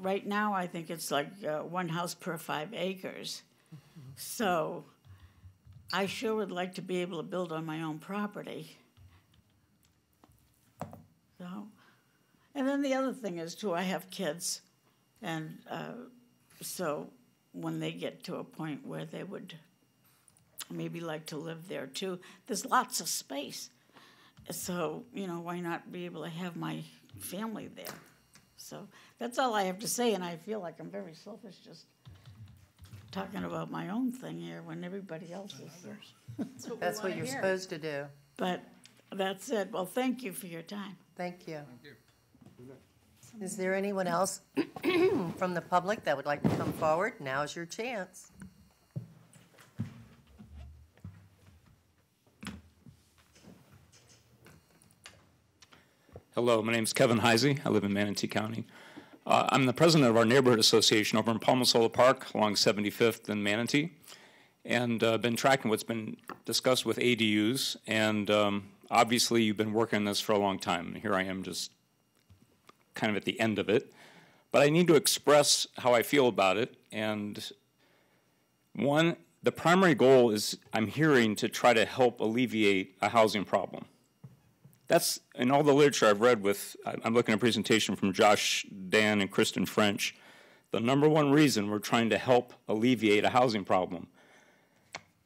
right now, I think it's like uh, one house per five acres. So I sure would like to be able to build on my own property. So, and then the other thing is too, I have kids, and uh, so when they get to a point where they would maybe like to live there too, there's lots of space. So, you know, why not be able to have my family there? So that's all I have to say, and I feel like I'm very selfish just talking about my own thing here when everybody else is there. *laughs*
That's what you're supposed to do.
But that's it. Well, thank you for your time.
Thank you. Is there anyone else *clears throat* from the public that would like to come forward? Now's your chance.
Hello, my name is Kevin Heisey. I live in Manatee County. Uh, I'm the president of our neighborhood association over in Palma Sola Park along 75th and Manatee, and uh, been tracking what's been discussed with ADUs. And um, obviously, you've been working on this for a long time. And Here I am, just kind of at the end of it. But I need to express how I feel about it. And one, the primary goal is I'm hearing to try to help alleviate a housing problem. That's in all the literature I've read with, I'm looking at a presentation from Josh Dan and Kristen French. The number one reason we're trying to help alleviate a housing problem.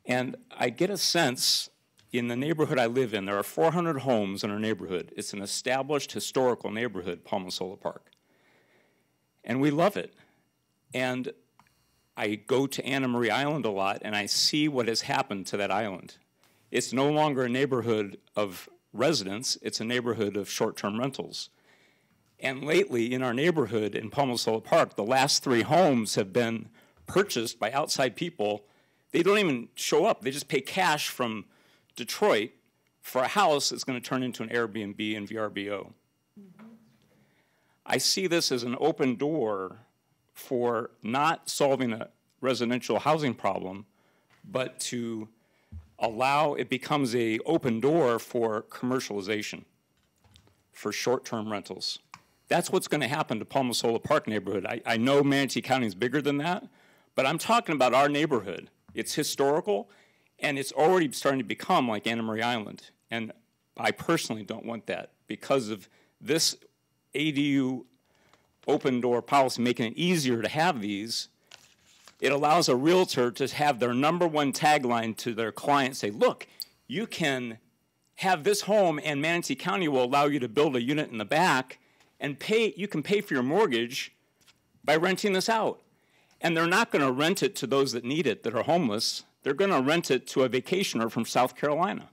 And I get a sense in the neighborhood I live in, there are 400 homes in our neighborhood. It's an established historical neighborhood, Palma Sola Park. And we love it. And I go to Anna Maria Island a lot and I see what has happened to that island. It's no longer a neighborhood of residents, it's a neighborhood of short term rentals. And lately, in our neighborhood in Palma Sola Park, the last three homes have been purchased by outside people. They don't even show up, they just pay cash from Detroit for a house that's going to turn into an Airbnb and VRBO. I see this as an open door for not solving a residential housing problem, but to allow it becomes a open door for commercialization for short-term rentals. That's what's going to happen to Palma Sola Park neighborhood. I, I know Manatee County is bigger than that, but I'm talking about our neighborhood. It's historical, and it's already starting to become like Anna Maria Island. And I personally don't want that because of this ADU open door policy making it easier to have these. It allows a realtor to have their number one tagline to their client say, look, you can have this home and Manatee County will allow you to build a unit in the back and pay you can pay for your mortgage by renting this out. And they're not going to rent it to those that need it that are homeless. They're going to rent it to a vacationer from South Carolina.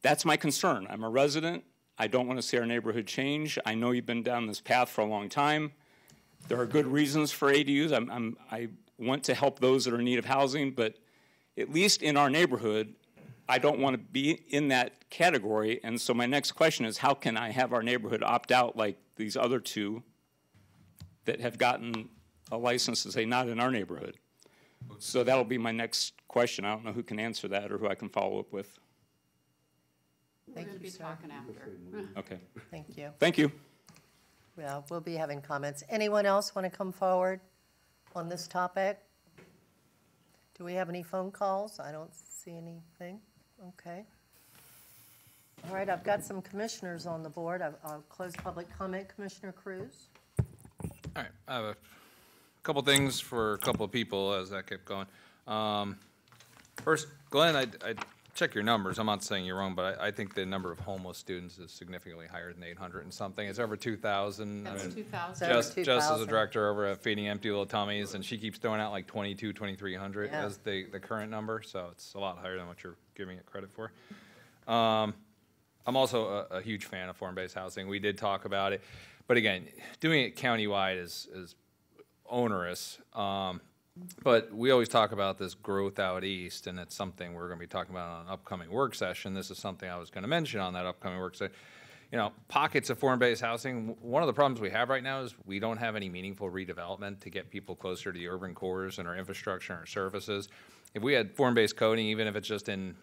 That's my concern. I'm a resident. I don't want to see our neighborhood change. I know you've been down this path for a long time. There are good reasons for ADUs. I'm, I'm, i want to help those that are in need of housing, but at least in our neighborhood, I don't want to be in that category. And so my next question is how can I have our neighborhood opt out like these other two that have gotten a license to say not in our neighborhood? So that'll be my next question. I don't know who can answer that or who I can follow up with.
We're
Thank
going to
you,
be
sir.
talking after. *laughs*
Okay.
Thank you.
Thank you.
Well, we'll be having comments. Anyone else want to come forward on this topic? Do we have any phone calls? I don't see anything. Okay. All right, I've got some commissioners on the board. I've- I'll close public comment. Commissioner Kruse?
All right, I have a couple things for a couple of people as that kept going. Um, First, Glenn, I, I check your numbers, I'm not saying you're wrong, but I, I think the number of homeless students is significantly higher than eight hundred and something. It's over two thousand.
That's 2,000.
Just,
Over
just as a
2,000.
director over at Feeding Empty Little Tummies, and she keeps throwing out like 22, 2,300
Yeah.
as the, the current number, so it's a lot higher than what you're giving it credit for. Um, I'm also a, a huge fan of form-based housing. We did talk about it, but again, doing it countywide is, is onerous. Um, but we always talk about this growth out east, and it's something we're gonna be talking about on an upcoming work session. This is something I was gonna mention on that upcoming work session. You know, pockets of form-based housing, one of the problems we have right now is we don't have any meaningful redevelopment to get people closer to the urban cores and our infrastructure and our services. If we had form-based coding, even if it's just in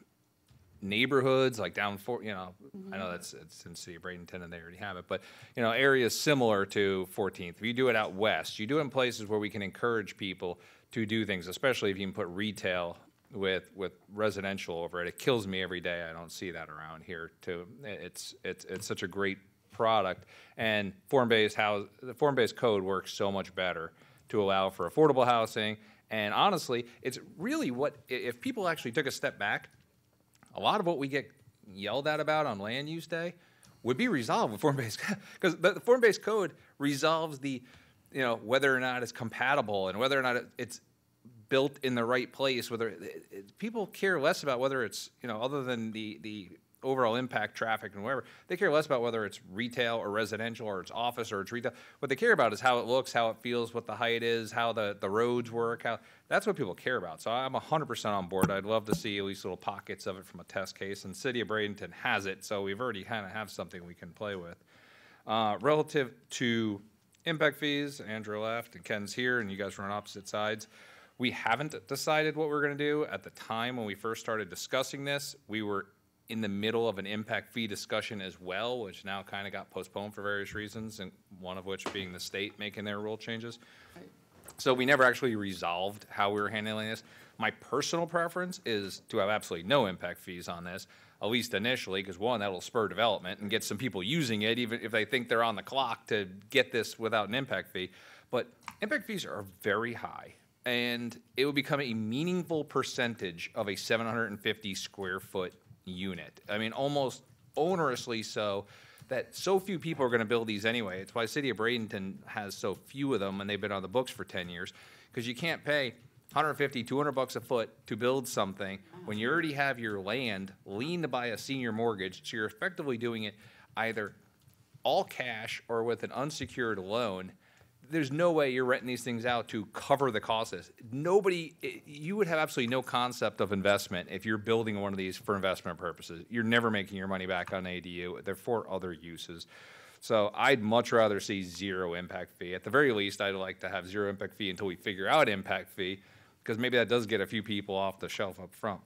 neighborhoods, like down for, you know, I know mm-hmm. that's, it's in city of Bradenton and they already have it, but, you know, areas similar to Fourteenth. If you do it out west, you do it in places where we can encourage people to do things, especially if you can put retail with, with residential over it. It kills me every day. I don't see that around here too. It's, it's, it's such a great product. And form-based house, the form-based code works so much better to allow for affordable housing. And honestly, it's really what, if people actually took a step back, a lot of what we get yelled at about on land use day would be resolved with form-based, *laughs* because the, form-based code resolves the, you know, whether or not it's compatible and whether or not it's built in the right place, whether, it, it, people care less about whether it's, you know, other than the, the overall impact, traffic and whatever, they care less about whether it's retail or residential or it's office or it's retail. What they care about is how it looks, how it feels, what the height is, how the, the roads work, how, that's what people care about. So I'm hundred percent on board. I'd love to see at least little pockets of it from a test case, and City of Bradenton has it, so we've already kind of have something we can play with. Uh, relative to impact fees, Andrew left and Ken's here, and you guys are on opposite sides. We haven't decided what we're gonna do. At the time when we first started discussing this, we were in the middle of an impact fee discussion as well, which now kind of got postponed for various reasons, and one of which being the state making their rule changes. So we never actually resolved how we were handling this. My personal preference is to have absolutely no impact fees on this, at least initially, because one, that'll spur development and get some people using it, even if they think they're on the clock to get this without an impact fee. But impact fees are very high, and it will become a meaningful percentage of a seven hundred and fifty square foot unit. I mean, almost onerously so, that so few people are gonna build these anyway. It's why City of Bradenton has so few of them, and they've been on the books for ten years, because you can't pay 150, 200 bucks a foot to build something when you already have your land liened to buy a senior mortgage, so you're effectively doing it either all cash or with an unsecured loan, there's no way you're renting these things out to cover the cost of this. Nobody, i- you would have absolutely no concept of investment if you're building one of these for investment purposes. You're never making your money back on ADU. They're for other uses. So I'd much rather see zero impact fee. At the very least, I'd like to have zero impact fee until we figure out impact fee, because maybe that does get a few people off the shelf up front.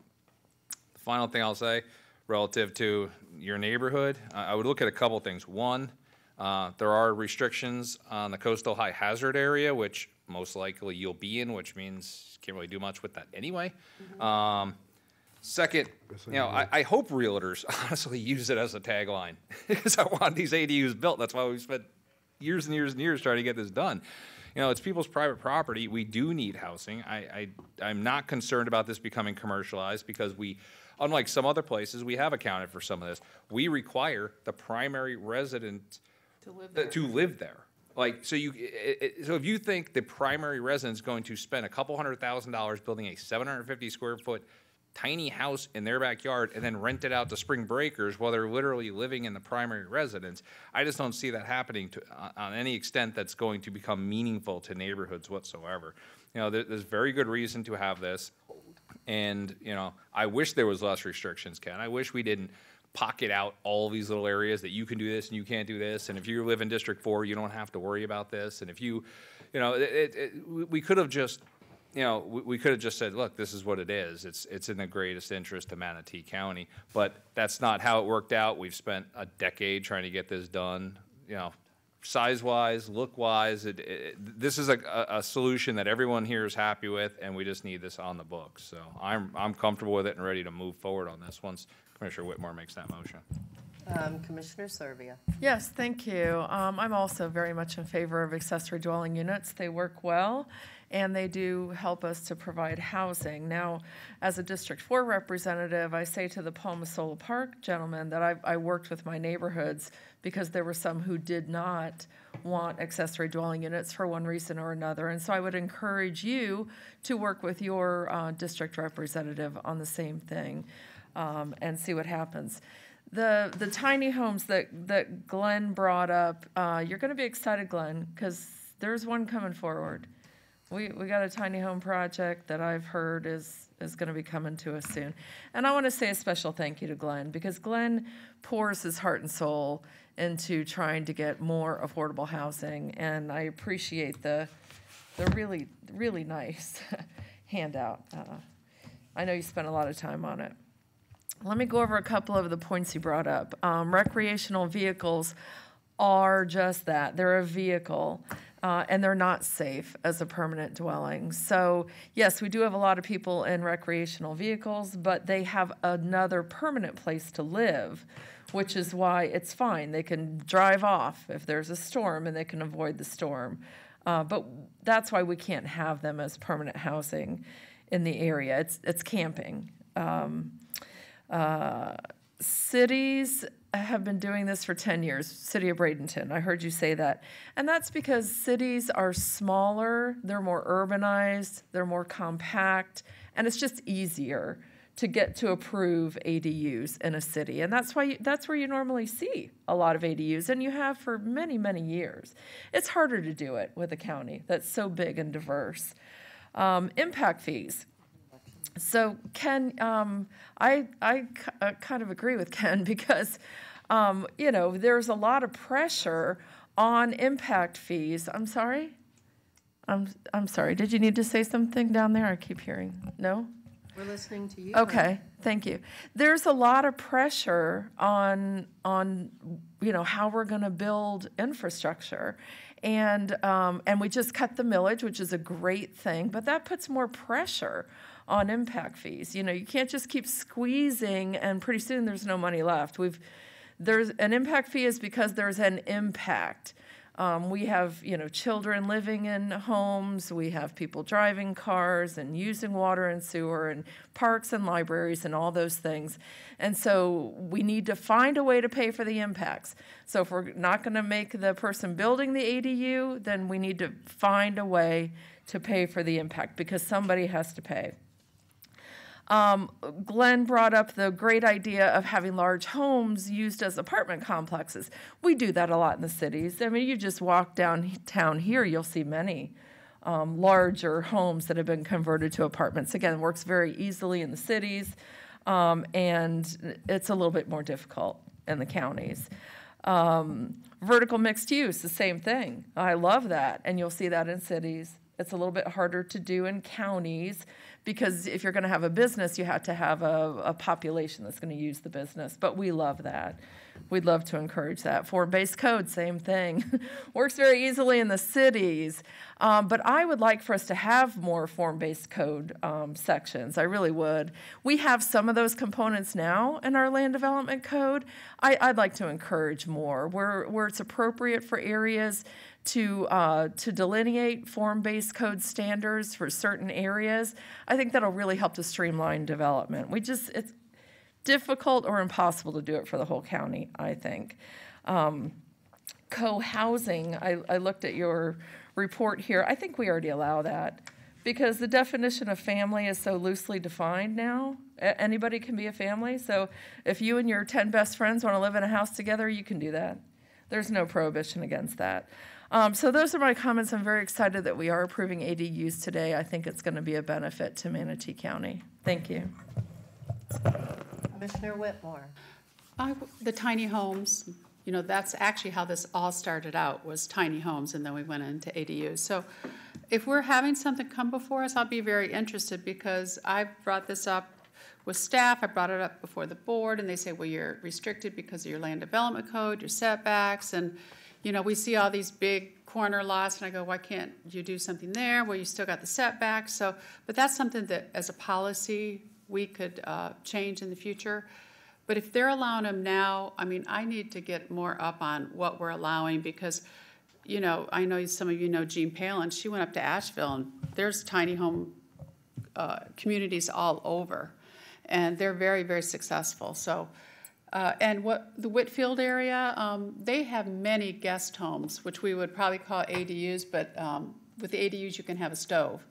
The final thing I'll say, relative to your neighborhood, I I would look at a couple things. One, uh, there are restrictions on the coastal high hazard area, which most likely you'll be in, which means you can't really do much with that anyway. Um, Second, you know, I, I hope realtors *laughs* honestly use it as a tagline, because I want these ADUs built. That's why we've spent years and years and years trying to get this done. You know, it's people's private property. We do need housing. I, I, I'm not concerned about this becoming commercialized because we, unlike some other places, we have accounted for some of this. We require the primary resident
To live
uh, to live there. Like, so you, i- i- so if you think the primary resident is going to spend a couple hundred thousand dollars building a seven hundred and fifty square foot tiny house in their backyard and then rent it out to spring breakers while they're literally living in the primary residence, I just don't see that happening to, on- on any extent that's going to become meaningful to neighborhoods whatsoever. You know, there, there's very good reason to have this. And, you know, I wish there was less restrictions, Ken. I wish we didn't pocket out all these little areas that you can do this and you can't do this. And if you live in District Four, you don't have to worry about this. And if you, you know, it, it, we could have just, you know, we, we could have just said, look, this is what it is. It's, it's in the greatest interest of Manatee County. But that's not how it worked out. We've spent a decade trying to get this done, you know, size-wise, look-wise. It, it, this is a, a, a solution that everyone here is happy with, and we just need this on the books. So I'm, I'm comfortable with it and ready to move forward on this once Commissioner Whitmore makes that motion.
Um, Commissioner Servia.
Yes, thank you. Um, I'm also very much in favor of accessory dwelling units. They work well, and they do help us to provide housing. Now, as a District Four representative, I say to the Palma Sola Park gentlemen that I, I worked with my neighborhoods because there were some who did not want accessory dwelling units for one reason or another. And so I would encourage you to work with your uh, district representative on the same thing um, and see what happens. The, the tiny homes that, that Glenn brought up, uh, you're going to be excited, Glenn, because there's one coming forward. We, we got a tiny home project that I've heard is, is going to be coming to us soon. And I want to say a special thank you to Glenn because Glenn pours his heart and soul into trying to get more affordable housing. And I appreciate the, the really, really nice *laughs* handout. Uh, I know you spent a lot of time on it. Let me go over a couple of the points you brought up. Um, recreational vehicles are just that they're a vehicle. Uh, and they're not safe as a permanent dwelling. So, yes, we do have a lot of people in recreational vehicles, but they have another permanent place to live, which is why it's fine. They can drive off if there's a storm and they can avoid the storm. Uh, but that's why we can't have them as permanent housing in the area. It's, it's camping. Um, uh, cities have been doing this for 10 years, City of Bradenton. I heard you say that. And that's because cities are smaller, they're more urbanized, they're more compact, and it's just easier to get to approve ADUs in a city. And that's why you, that's where you normally see a lot of ADUs and you have for many, many years. It's harder to do it with a county that's so big and diverse. Um, impact fees. So Ken, um, I I uh, kind of agree with Ken *laughs* because, um, you know, there's a lot of pressure on impact fees. I'm sorry. I'm I'm sorry. Did you need to say something down there? I keep hearing no.
We're listening to you.
Okay, thank you. There's a lot of pressure on on you know how we're going to build infrastructure, and um, and we just cut the millage, which is a great thing, but that puts more pressure on impact fees. You know, you can't just keep squeezing and pretty soon there's no money left. We've there's an impact fee is because there's an impact. Um, we have, you know, children living in homes. We have people driving cars and using water and sewer and parks and libraries and all those things. And so we need to find a way to pay for the impacts. So if we're not going to make the person building the ADU, then we need to find a way to pay for the impact because somebody has to pay. Um, Glenn brought up the great idea of having large homes used as apartment complexes. We do that a lot in the cities. I mean, you just walk downtown here, you'll see many um, larger homes that have been converted to apartments. Again, works very easily in the cities, um, and it's a little bit more difficult in the counties. Um, vertical mixed use, the same thing. I love that, and you'll see that in cities. It's a little bit harder to do in counties because if you're going to have a business, you have to have a, a population that's going to use the business. But we love that. We'd love to encourage that. Form-based code, same thing. *laughs* Works very easily in the cities. Um, but I would like for us to have more form-based code um, sections. I really would. We have some of those components now in our land development code. I, would like to encourage more where, where it's appropriate for areas to uh, to delineate form-based code standards for certain areas. I think that'll really help to streamline development. We just it's difficult or impossible to do it for the whole county. I think. Um, co-housing. I, I looked at your report here. I think we already allow that because the definition of family is so loosely defined now. Anybody can be a family. So if you and your 10 best friends want to live in a house together, you can do that. There's no prohibition against that. Um, so those are my comments. I'm very excited that we are approving ADUs today. I think it's going to be a benefit to Manatee County. Thank you.
Commissioner Whitmore.
I, the tiny homes, you know, that's actually how this all started out was tiny homes, and then we went into ADUs. So if we're having something come before us, I'll be very interested because I brought this up with staff. I brought it up before the board, and they say, well, you're restricted because of your land development code, your setbacks, and you know, we see all these big corner lots, and I go, why can't you do something there? Well, you still got the setbacks. So, but that's something that, as a policy, we could uh, change in the future. But if they're allowing them now, I mean, I need to get more up on what we're allowing because, you know, I know some of you know Jean Palin. She went up to Asheville and there's tiny home uh, communities all over. And they're very, very successful. So, uh, and what the Whitfield area, um, they have many guest homes, which we would probably call ADUs, but um, with the ADUs, you can have a stove.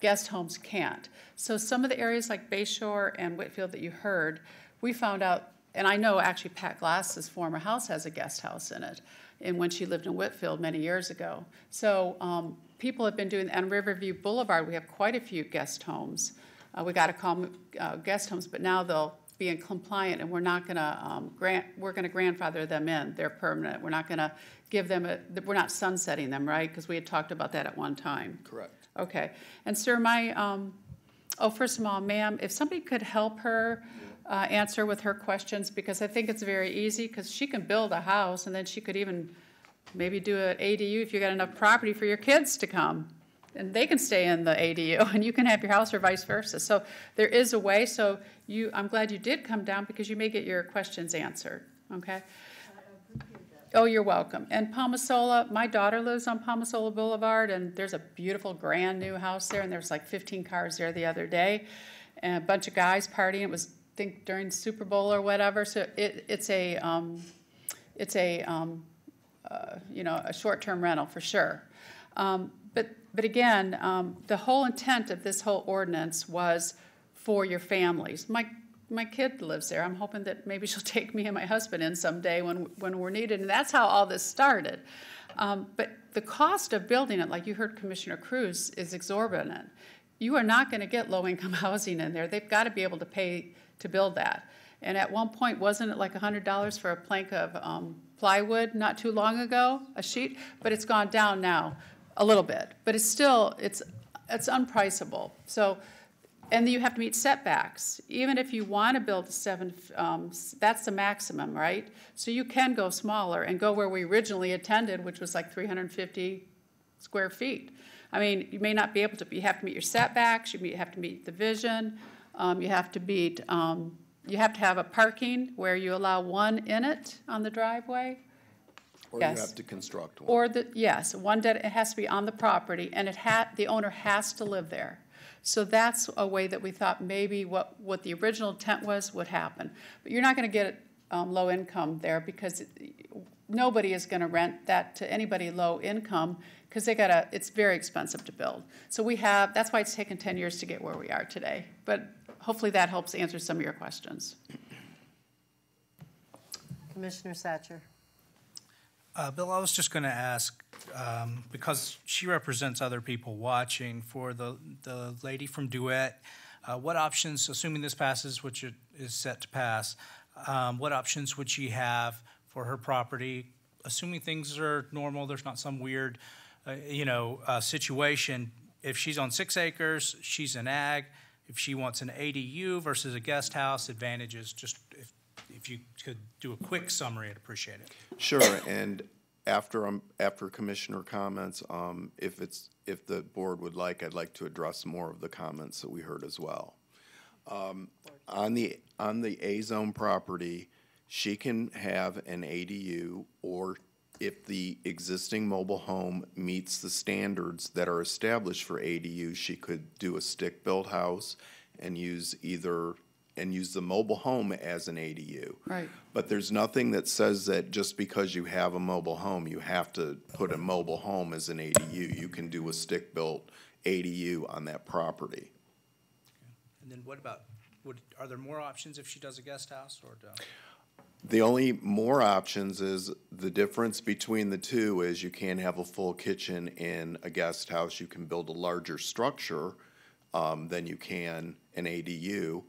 Guest homes can't. So some of the areas like Bayshore and Whitfield that you heard, we found out, and I know actually Pat Glass's former house has a guest house in it, and when she lived in Whitfield many years ago. So um, people have been doing, on Riverview Boulevard, we have quite a few guest homes. Uh, we got to call them uh, guest homes, but now they'll be in compliant, and we're not going to um, grant, we're going to grandfather them in. They're permanent. We're not going to give them a, we're not sunsetting them, right? Because we had talked about that at one time.
Correct.
Okay. And sir, my, um, oh, first of all, ma'am, if somebody could help her uh, answer with her questions, because I think it's very easy, because she can build a house, and then she could even maybe do an ADU if you got enough property for your kids to come. And they can stay in the ADU, *laughs* and you can have your house, or vice versa. So there is a way. So you, I'm glad you did come down because you may get your questions answered. Okay. Oh, you're welcome. And Palma Sola, my daughter lives on Palma Sola Boulevard, and there's a beautiful, brand new house there, and there was like 15 cars there the other day, and a bunch of guys partying. It was, I think, during Super Bowl or whatever. So it, it's a, um, it's a, um, uh, you know, a short-term rental for sure. Um, but, but again, um, the whole intent of this whole ordinance was for your families. My my kid lives there. I'm hoping that maybe *laughs* she'll take me and my husband in someday when, when we're needed. And that's how all this started. Um, but the cost of building it, like you heard Commissioner Kruse, is exorbitant. You are not going to get low income *laughs* housing in there. They've got to be able to pay to build that. And at one point, wasn't it like $100 for a plank of um, plywood not too long ago, a sheet? But it's gone down now a little bit. But it's still, it's, it's unpriceable. So and you have to meet setbacks. Even if you want to build seven, um, that's the maximum, right? So you can go smaller and go where we originally intended, which was like 350 square feet. I mean, you may not be able to, you have to meet your setbacks, you have to meet the vision, um, you have to meet, um, you have to have a parking where you allow one in it on the driveway.
Or
Yes.
you have to construct one.
Or the, yes, one that, it has to be on the property, and it ha, the owner has to live there. So that's a way that we thought maybe what, what the original intent was would happen. But you're not gonna get, um, low income there because it- nobody is gonna rent that to anybody low income, because they gotta, it's very expensive to build. So we have, that's why it's taken ten years to get where we are today. But hopefully that helps answer some of your questions.
Commissioner Satcher.
Uh, Bill, I was just going to ask, um, because she represents other people watching, for the, the lady from Duette, uh, what options, assuming this passes, which it is set to pass, um, what options would she have for her property, assuming things are normal, there's not some weird, uh, you know, uh, situation? If she's on six acres, she's an ag. If she wants an ADU versus a guest house, advantages, just if, if you could do a quick summary, I'd appreciate it.
Sure, and after, um, after Commissioner comments, um, if it's, if the board would like, I'd like to address more of the comments that we heard as well. Um, on the, on the A-zone property, she can have an ADU, or if the existing mobile home meets the standards that are established for ADU, she could do a stick-built house and use either, and use the mobile home as an ADU.
Right.
But there's nothing that says that just because you have a mobile home, you have to put a mobile home as an ADU. You can do a stick-built ADU on that property.
And then what about, would, are there more options if she does a guest house or? do-
The only more options is, the difference between the two is you can't have a full kitchen in a guest house. You can build a larger structure um, than you can an ADU.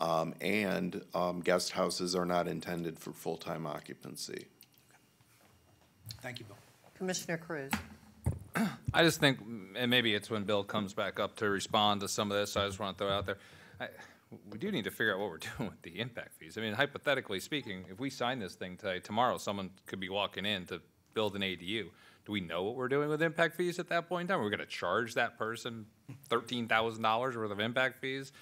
Um, And um, guest houses are not intended for full-time occupancy.
Thank you, Bill.
Commissioner Kruse. *clears throat*
I just think, and maybe it's when Bill comes back up to respond to some of this, I just want to throw out there. I- We do need to figure out what we're *laughs* doing with the impact fees. I mean, hypothetically speaking, if we sign this thing today, tomorrow, someone could be walking in to build an ADU. Do we know what we're doing with impact fees at that point in time? Are We're gonna charge that person thirteen thousand dollars worth of impact fees?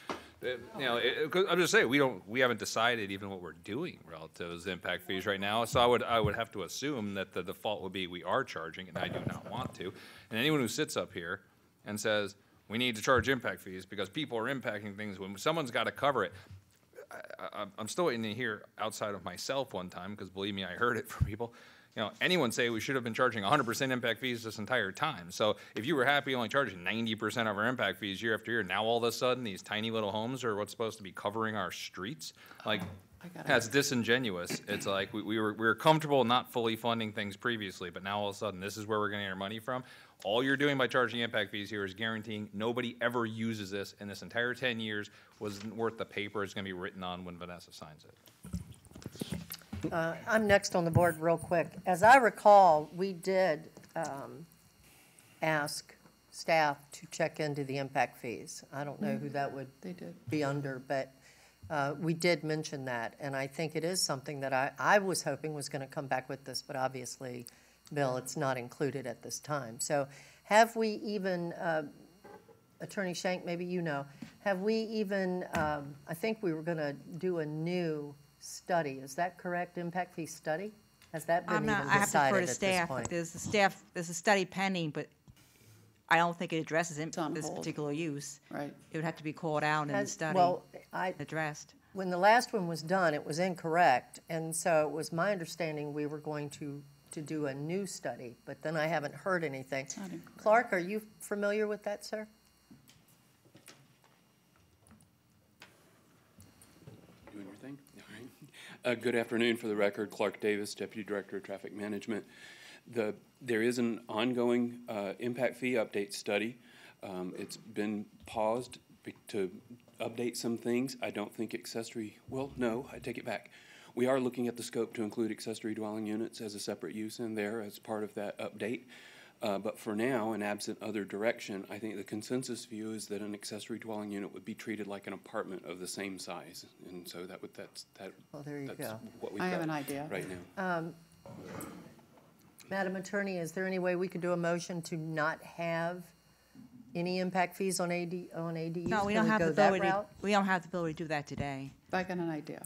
You know, I'm just saying, we don't, we haven't decided even what we're doing relative to those impact fees right now. So I would, I would have to assume that the default would be we are charging, and I do not want to. And anyone who sits up here and says, we need to charge impact fees because people are impacting things, when someone's got to cover it. I, I'm still waiting to hear outside of myself one time, because believe me, I heard it from people. You know, anyone say we should have been charging hundred percent impact fees this entire time. So if you were happy only charging ninety percent of our impact fees year after year, now all of a sudden, these tiny little homes are what's supposed to be covering our streets? Like, that's disingenuous. It's like, we, we were, we were comfortable not fully funding things previously, but now all of a sudden, this is where we're getting our money from. All you're doing by charging impact fees here is guaranteeing nobody ever uses this, and this entire ten years wasn't worth the paper it's gonna be written on when Vanessa signs it.
Uh, I'm next on the board real quick. As I recall, we did um, ask staff to check into the impact fees. I don't know who that would
They did.
be under, but uh, we did mention that. And I think it is something that I, I was hoping was going to come back with this, but obviously, Bill, it's not included at this time. So have we even, uh, Attorney Shank, maybe you know, have we even, um, I think we were going to do a new study. Is that correct? Impact fee study? Has that been
I'm
even
not, I have to
decided
defer
at
to staff,
point?
there's a staff, there's a study pending, but I don't think it addresses im-
on
this
hold.
particular use.
Right.
It would have to be called out in the
Has-
study,
Well, I,
addressed.
when the last one was done, it was incorrect, and so it was my understanding we were going to, to do a new study, but then I haven't heard anything. Clark, are you familiar with that, sir?
Doing your thing? All right. Uh, Good afternoon. For the record, Clark Davis, Deputy Director of Traffic Management. The, there is an ongoing uh, impact fee update study. Um, It's been paused to update some things. I don't think accessory, well, no, I take it back. We are looking at the scope to include accessory dwelling units as a separate use in there as part of that update. Uh, But for now, and absent other direction, I think the consensus view is that an accessory dwelling unit would be treated like an apartment of the same size. And so that would, that's, that.
Well, there you
that's
go.
what we've
I have
got
an idea.
Right now.
Um, Madam Attorney, is there any way we could do a motion to not have any impact fees on AD, on ADUs?
No, we
Can
don't have the
go that
ability,
route?
we don't have the ability to do that today.
I got an idea.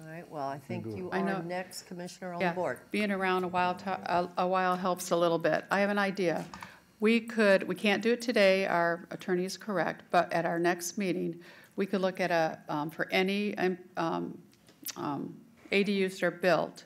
All right, well, I think you
I know.
are next, Commissioner on the
Yeah,
board.
being around a while, to- a a while helps a little bit. I have an idea. We could, we can't do it today, our attorney is correct, but at our next meeting, we could look at a, um, for any um, um, ADUs that are built,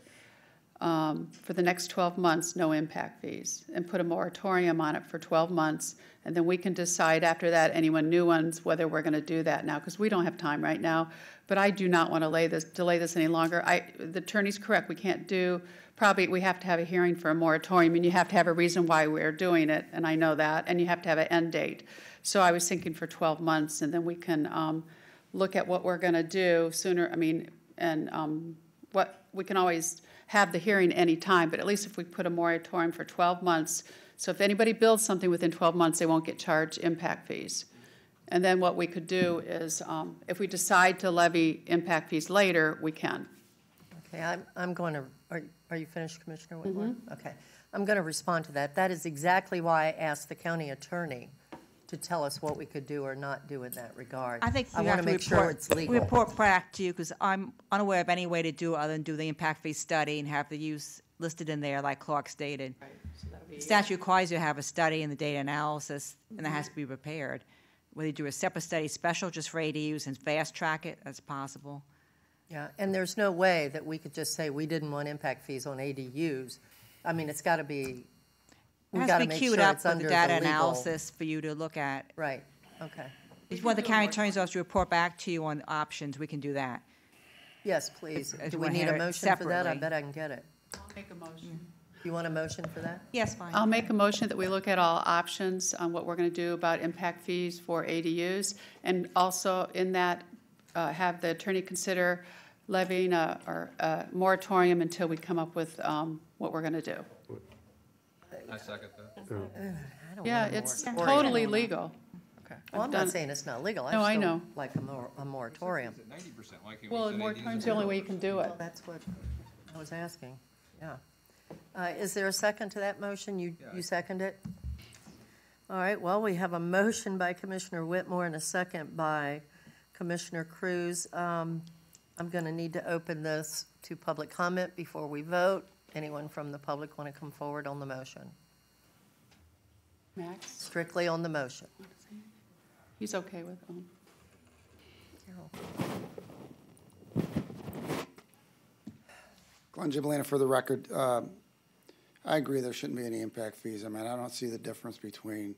um, for the next 12 months, no impact fees, and put a moratorium on it for 12 months, and then we can decide after that, anyone new ones, whether we're going to do that now, because we don't have time right now. But I do not want to lay this, delay this any longer. I, the attorney's correct, we can't do, probably, we have to have a hearing for a moratorium, and you have to have a reason why we're doing it, and I know that, and you have to have an end date. So I was thinking for 12 months, and then we can um, look at what we're going to do sooner, I mean, and um, what, we can always have the hearing any time, but at least if we put a moratorium for 12 months, so if anybody builds something within 12 months, they won't get charged impact fees. And then what we could do is, um, if we decide to levy impact fees later, we can.
Okay, I'm, I'm going to, are, are you finished, Commissioner Whitmore?
Mm-hmm.
Okay. I'm going to respond to that. That is exactly why I asked the county attorney to tell us what we could do or not do in that regard.
I think
I want to
to
make sure
report,
it's legal.
report back to you, because I'm unaware of any way to do it other than do the impact fee study and have the use listed in there, like Clark stated. Statute requires you to have a study and the data analysis, and that has to be prepared. Whether you do a separate study special just for ADUs and fast track it, that's possible.
Yeah, and there's no way that we could just say we didn't want impact fees on ADUs. I mean, it's got to be,
It
we
has
got
to
to
be
make
queued
sure
up
it's
with
under
the
the
data
legal.
analysis for you to look at.
Right, okay.
If you want the county attorney's office to report back to you on options, we can do that.
Yes, please.
If- if
Do we
wanna
need a
handle it
motion for that? I
separately.
bet I can get it.
I'll make a motion.
You want a motion for that?
Yes, fine.
I'll make a motion that we look at all options on what we're going to do about impact fees for ADUs, and also in that, uh, have the attorney consider levying a, or a moratorium until we come up with um, what we're going to do.
I second that.
I don't
Yeah,
want a
it's
moratorium.
totally legal. Okay.
Well, I'm
I've
not
done-
saying it's not legal.
No, I
still
know.
Like a mor- a moratorium.
Ninety percent, why can't we
Well, a
say
moratorium's the only way you can do it.
Well, That's what I was asking, yeah. Uh, Is there a second to that motion? You, you second it? All right, well, we have a motion by Commissioner Whitmore and a second by Commissioner Kruse. Um, I'm going to need to open this to public comment before we vote. Anyone from the public want to come forward on the motion?
Max,
Strictly on the motion.
he's okay with, um,
Glenn Gibellina, for the record, um, I agree there shouldn't be any impact fees. I mean, I don't see the difference between,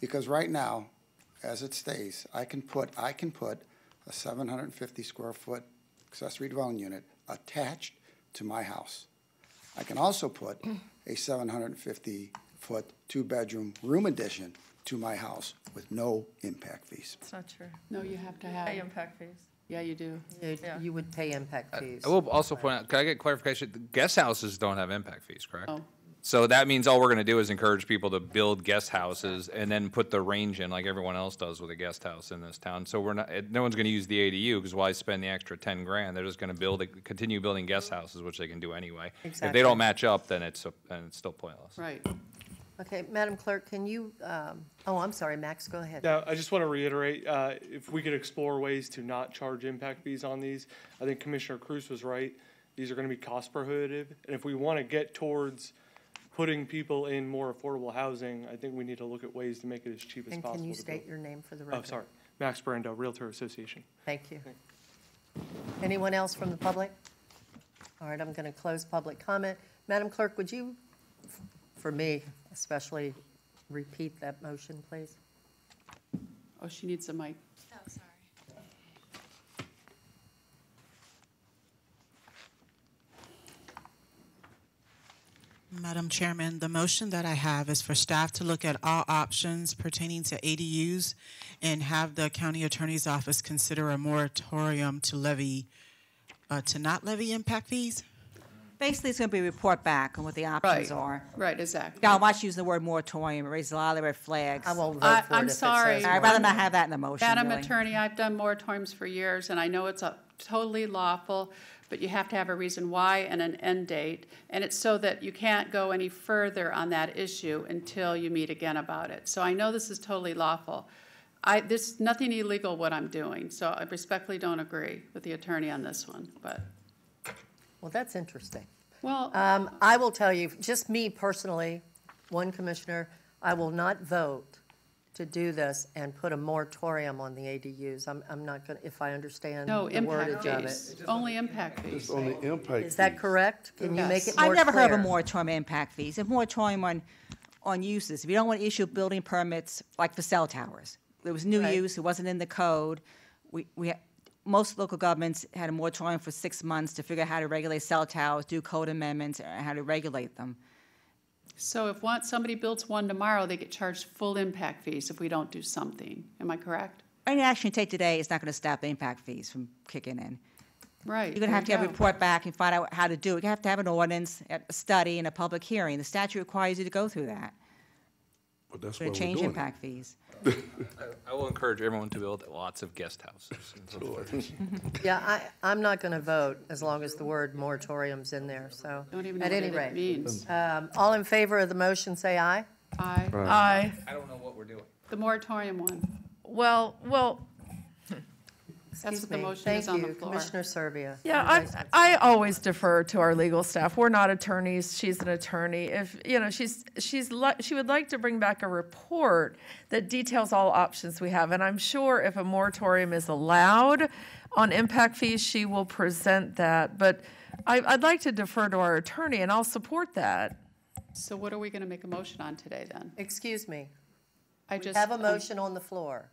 because right now, as it stays, I can put, I can put a seven hundred and fifty square foot accessory dwelling unit attached to my house. I can also put a seven hundred and fifty foot two-bedroom room addition to my house with no impact fees.
It's not true.
no, you have to have.
Pay impact fees.
Yeah, you do.
You- You would pay impact fees.
I will also point out, can I get clarification? The Guest houses don't have impact fees, correct?
Oh.
So that means all we're gonna do is encourage people to build guest houses and then put the range in like everyone else does with a guest house in this town. So we're not, eh, no one's gonna use the ADU, because why spend the extra ten grand? They're just gonna build, it- continue building guest houses, which they can do anyway. If
Exactly.
they don't match up, then it's, a- then it's still pointless.
Right.
Okay, Madam Clerk, can you, um, oh, I'm sorry, Max, go ahead.
Now, I just want to reiterate, uh, if we could explore ways to not charge impact fees on these, I think Commissioner Kruse was right. These are going to be cost prohibitive, and if we want to get towards putting people in more affordable housing, I think we need to look at ways to make it as cheap as
And
possible.
can you state
build.
your name for the record?
Oh, sorry. Max Brando, Realtor Association.
Thank you. Anyone else from the public? All right, I'm going to close public comment. Madam Clerk, would you, f- for me especially, repeat that motion, please?
Oh, she needs a mic.
Oh, sorry.
Madam Chairman, the motion that I have is for staff to look at all options pertaining to ADUs and have the county attorney's office consider a moratorium to levy, uh, to not levy impact fees.
Basically, it's gonna be a report back on what the options
Right.
are.
Right, exactly.
God, watch using the word moratorium, it raises a lot of red flags.
I won't
I-
vote for it
I'm
if it
sorry.
says
I'd rather not have that in the motion,
Madam
really.
Attorney, I've done moratoriums for years, and I know it's a totally lawful, but you have to have a reason why and an end date. And it's so that you can't go any further on that issue until you meet again about it. So I know this is totally lawful. I, there's nothing illegal what I'm doing, so I respectfully don't agree with the attorney on this one, but,
Well, that's interesting.
well,
Um, I will tell you, just me personally, one commissioner, I will not vote to do this and put a moratorium on the ADUs. I'm, I'm not going, to if I understand
no
the
impact
wordage of
fees,
it.
only impact fees.
Just on the impact.
Is that
fees.
correct? Can you make it more
I've never heard of a
clear?
moratorium on impact fees, a moratorium on, on uses. If you don't want to issue building permits, like for cell towers, there was new
Right.
use, it wasn't in the code. We, we, most local governments had a moratorium for six months to figure out how to regulate cell towers, do code amendments, and how to regulate them.
So if one, somebody builds one tomorrow, they get charged full impact fees if we don't do something. Am I correct?
Any action you take today is not going to stop the impact fees from kicking in.
Right.
You're going to have to
there
have a report back and find out how to do it. You have to have an ordinance, a study, and a public hearing. The statute requires you to go through that.
But that's
To
why we're
change
doing it.
impact fees.
I will encourage everyone to build lots of guest houses and so forth.
Yeah, I, I'm not going to vote as long as the word moratorium's in there, so.
Don't even know
At
what
any
it
rate,
means.
um, all in favor of the motion, say aye.
Aye.
Aye.
I don't know what we're doing.
The moratorium one.
Well, well,
That's
Excuse
what the
me.
motion is on the
you,
floor.
Commissioner Servia.
Yeah, I, I always defer to our legal staff. We're not attorneys. She's an attorney. If, you know, she's, she's, li- she would like to bring back a report that details all options we have. And I'm sure if a moratorium is allowed on impact fees, she will present that. But I, I'd like to defer to our attorney and I'll support that.
So what are we going to make a motion on today then?
Excuse me.
I
We
just.
have a
um,
motion on the floor.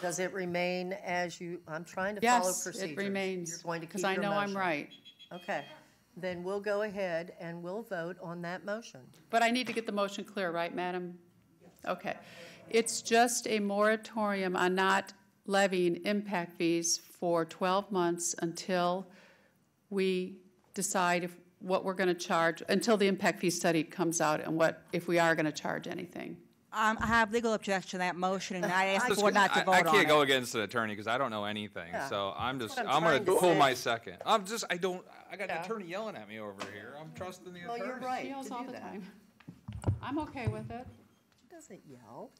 Does it remain as you, I'm trying to follow
Yes,
procedures.
it remains.
You're going to keep
Because I know I'm
motion.
right.
Okay, then we'll go ahead and we'll vote on that motion.
But I need to get the motion clear, right, madam? Okay. It's just a moratorium on not levying impact fees for 12 months until we decide if, what we're going to charge, until the impact fee study comes out and what, if we are going to charge anything.
Um, I have legal objection to that motion, and I ask the board not to
I-
vote
I
on
can't
it.
go against an attorney because I don't know anything.
Yeah,
So I'm just,
what I'm
I'm gonna
trying to
pull
say.
my second. I'm just, I don't, I got an
Yeah.
attorney yelling at me over here. I'm trusting the
Well,
attorney.
you're right
She yells all
do
the
that.
time. I'm okay with it.
She doesn't yell.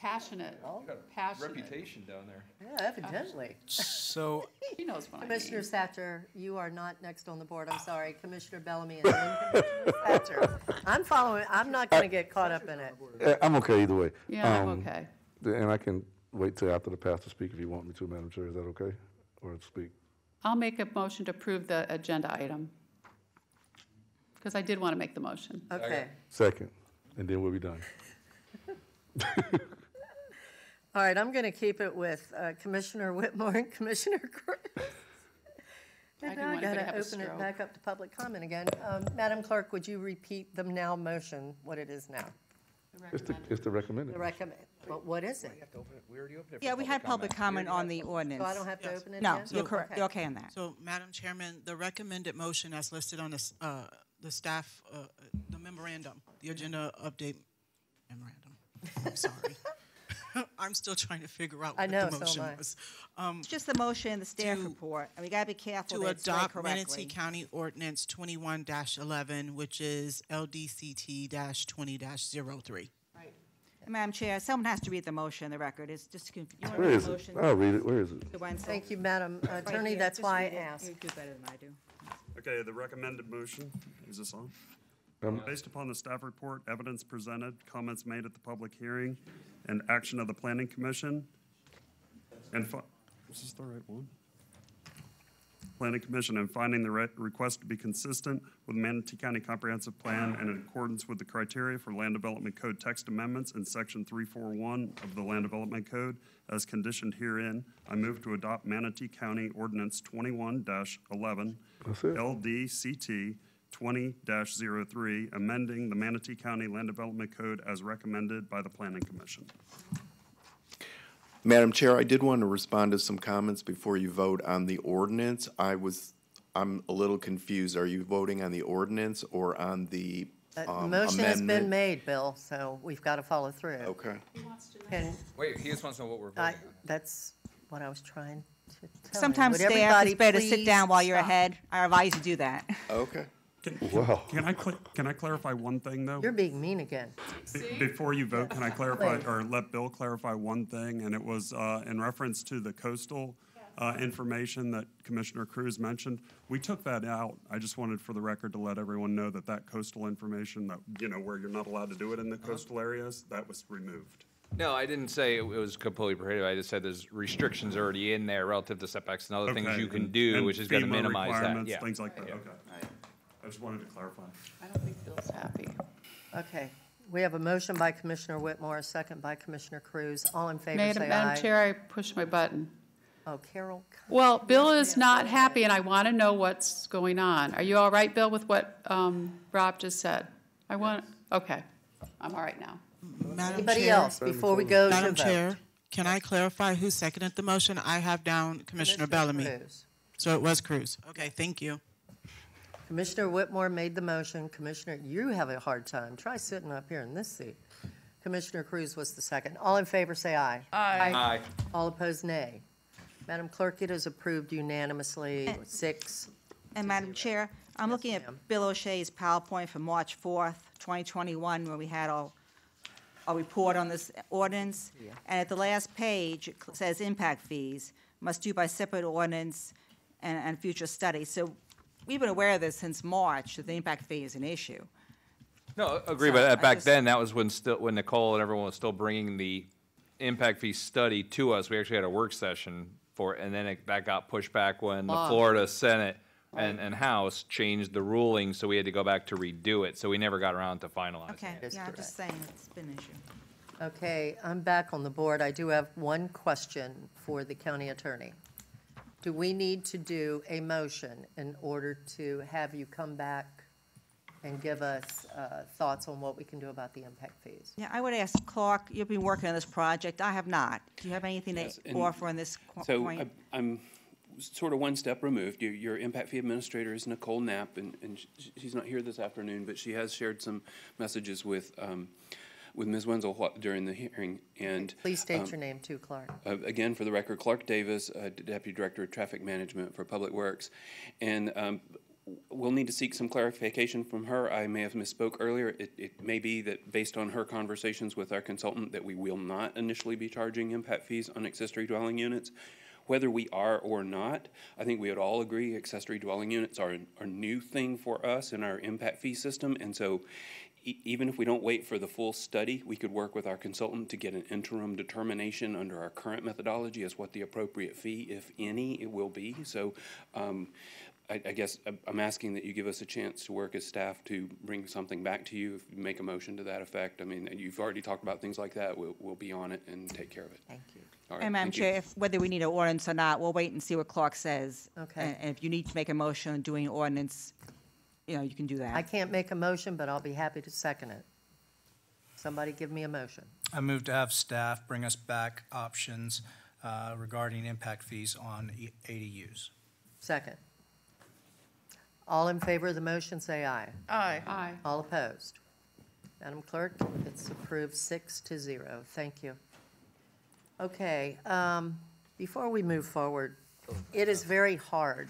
Passionate, passionate.
Reputation down there.
Yeah, evidently.
So *laughs*
He knows what I mean.
Commissioner Satcher, you are not next on the board, I'm sorry. Commissioner Bellamy and then Commissioner *laughs* Satcher. I'm following, I'm not going to get caught up in it.
Uh, I'm okay either way.
Yeah, I'm
Um,
okay.
And I can wait till after the pastor speak if you want me to, Madam Chair. Is that okay? Or speak?
I'll make a motion to approve the agenda item. Because I did want to make the motion.
Okay.
Second, and then we'll be done. *laughs*
All right, I'm going to keep it with uh, Commissioner Whitmore and *laughs* Commissioner Kruse.
I
And
didn't
now I got
to
to
have a
open it back up to public comment again. Um, Madam Clerk, would you repeat the now motion, what it is now?
It's the, it's the recommended.
The recommend, but what is it?
Yeah, we had public comment on the ordinance.
So I don't have to open it
No,
again?
you're correct,
Okay.
you're okay on that.
So, Madam Chairman, the recommended motion as listed on the, s- uh, the staff, uh, the memorandum, the agenda update memorandum. I'm sorry. *laughs* *laughs* I'm still trying to figure out
I
what
know,
the
so
motion
am I.
was. Um,
It's just the motion and the staff
to-
report, and we gotta be careful
To
that it's read
adopt Manatee
correctly.
County Ordinance twenty-one eleven, which is LDCT twenty 3
Madam Chair, someone has to read the motion, the record, it's just, conf- you wanna
Where
read
is
the
it?
motion?
I'll read it. Where is it?
The Wenzel?
Thank you, Madam
Right
Attorney,
here,
that's
just
why I
read it.
asked.
You do better than I do.
Okay, the recommended motion, is this on?
Um,
Based upon the staff report, evidence presented, comments made at the public hearing, and action of the planning commission, and fi- is this the right one? Planning Commission and finding the re- request to be consistent with Manatee County Comprehensive Plan and in accordance with the criteria for Land Development Code text amendments in Section 341 of the Land Development Code as conditioned herein, I move to adopt Manatee County Ordinance 21-11,
That's it.
LDCT 20-03, amending the Manatee County Land Development Code as recommended by the Planning Commission.
Madam Chair, I did want to respond to some comments before you vote on the ordinance. I was, I'm a little confused. Are you voting on the ordinance or on the
Uh, The
um,
motion has been made, Bill, so we've got to follow through.
Okay.
And
Wait, he just wants to know what we're
I,
voting on.
that's what I was trying to tell you.
Sometimes
Would
staff
everybody
is better to sit
please
down while you're
stop?
ahead, I advise you to do that.
Okay.
Can-
Wow.
Can I, cl- can I clarify one thing, though?
You're being mean again.
Be- Before you vote, can I clarify, or let Bill clarify one thing? And it was uh, in reference to the coastal uh, information that Commissioner Kruse mentioned. We took that out. I just wanted for the record to let everyone know that that coastal information, that, you know, where you're not allowed to do it in the coastal areas, that was removed.
No, I didn't say it was completely prohibited. I just said there's restrictions already in there relative to setbacks and other things you can do,
and
which is gonna minimize that, yeah.
Things like that, okay. I just wanted to clarify.
I don't think Bill's happy.
Okay. We have a motion by Commissioner Whitmore, a second by Commissioner Kruse. All in favor,
Madam
say
Madam
aye.
Chair, I pushed my button.
Oh, Carol.
Well, Bill is not happy, and I want to know what's going on. Are you all right, Bill, with what um, Rob just said? I want, okay, I'm all right now.
Madam
Anybody
Chair-
else before we go to
Madam
vote?
Chair, can I clarify who seconded the motion? I have down Commissioner Bellamy.
Kruse.
So it was Kruse. Okay, thank you.
Commissioner Whitmore made the motion. Commissioner, you have a hard time. Try sitting up here in this seat. Commissioner Kruse was the second. All in favor, say aye.
Aye.
Aye.
All opposed, nay. Madam Clerk, it is approved unanimously, six.
And Madam Chair, I'm looking at Bill O'Shea's PowerPoint from March 4th, 2021, where we had our, our report on this ordinance. And at the last page, it cl- says impact fees must do by separate ordinance and, and future study. So we've been aware of this since March, that the impact fee is an issue.
No, I agree,
So,
but
I
back
just-
then, that was when still, when Nicole and everyone was still bringing the impact fee study to us. We actually had a work session for, it, and then it, that got pushed back when the
Law.
Florida Senate and, and House changed the ruling, so we had to go back to redo it, so we never got around to finalizing
Okay,
it.
yeah, I'm just saying, it's been an issue.
Okay, I'm back on the board. I do have one question for the county attorney. Do we need to do a motion in order to have you come back and give us uh, thoughts on what we can do about the impact fees?
Yeah, I would ask Clark, you've been working on this project, I have not. Do you have anything to
Yes, and
offer on this qu-
So
point?
I'm- I'm sort of one step removed. Your, your impact fee administrator is Nicole Knapp, and, and sh- she's not here this afternoon, but she has shared some messages with, um, with Ms. Wenzel during the hearing, and.
Please state
um,
your name too, Clark.
uh, Again, for the record, Clark Davis, uh, Deputy Director of Traffic Management for Public Works. And um, we'll need to seek some clarification from her. I may have misspoke earlier. It, it may be that based on her conversations with our consultant, that we will not initially be charging impact fees on accessory dwelling units. Whether we are or not, I think we would all agree accessory dwelling units are a new thing for us in our impact fee system. And so e- even if we don't wait for the full study, we could work with our consultant to get an interim determination under our current methodology as what the appropriate fee, if any, it will be. So um, I, I guess I'm- I'm asking that you give us a chance to work as staff to bring something back to you, if you make a motion to that effect. I mean, you've already talked about things like that. We'll, we'll be on it and take care of it. Thank you. All right,
And Madam
thank you.
Chair, if, whether we need an ordinance or not, we'll wait and see what Clark says.
Okay.
And and if you need to make a motion on doing an ordinance, you know, you can do that.
I can't make a motion, but I'll be happy to second it. Somebody give me a motion.
I move to have staff bring us back options uh, regarding impact fees on E- ADUs.
Second. All in favor of the motion, say aye.
Aye.
Aye.
All opposed? Madam Clerk, it's approved six to zero. Thank you. Okay, um, before we move forward, it is very hard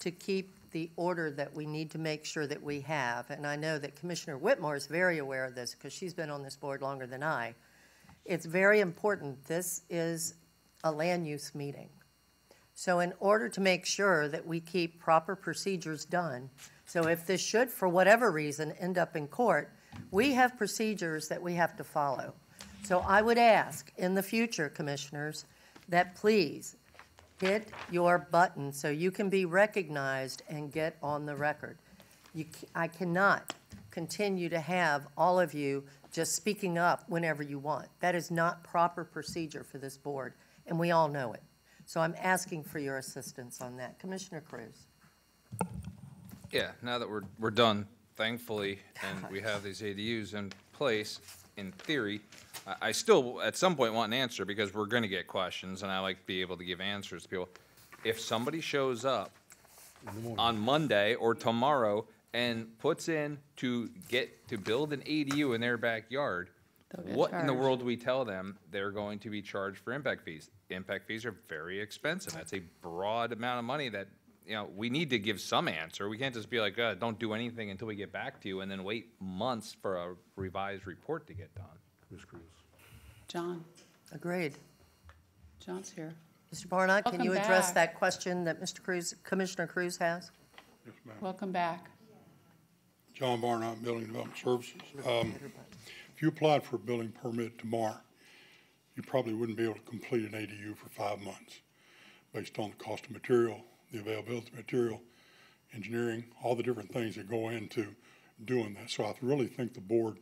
to keep the order that we need to make sure that we have, and I know that Commissioner Whitmore is very aware of this, because she's been on this board longer than I. It's very important, this is a land use meeting. So in order to make sure that we keep proper procedures done, so if this should, for whatever reason, end up in court, we have procedures that we have to follow. So I would ask, in the future, commissioners, that please hit your button so you can be recognized and get on the record. You, I cannot continue to have all of you just speaking up whenever you want. That is not proper procedure for this board, and we all know it. So I'm asking for your assistance on that. Commissioner Kruse?
Yeah, now that we're, we're done, thankfully, and *laughs* we have these ADUs in place, in theory, I, I still, at some point, want an answer, because we're gonna get questions, and I like to be able to give answers to people. If somebody shows up on Monday or tomorrow and puts in to get, to build an ADU in their backyard,
They'll get
what in the
charged.
world do we tell them they're going to be charged for impact fees? Impact fees are very expensive. That's a broad amount of money that, you know, we need to give some answer. We can't just be like, uh, don't do anything until we get back to you and then wait months for a revised report to get done.
Ms. Kruse.
John,
Agreed.
John's here.
Mr. Barnott, can
Welcome
you address
back.
that question that Mr. Kruse, Commissioner Kruse has? Yes, ma'am.
Welcome back.
John Barnott, Building Development Services. Um, If you applied for a building permit tomorrow, you probably wouldn't be able to complete an ADU for five months based on the cost of material, the availability of material, engineering, all the different things that go into doing that. So I really think the board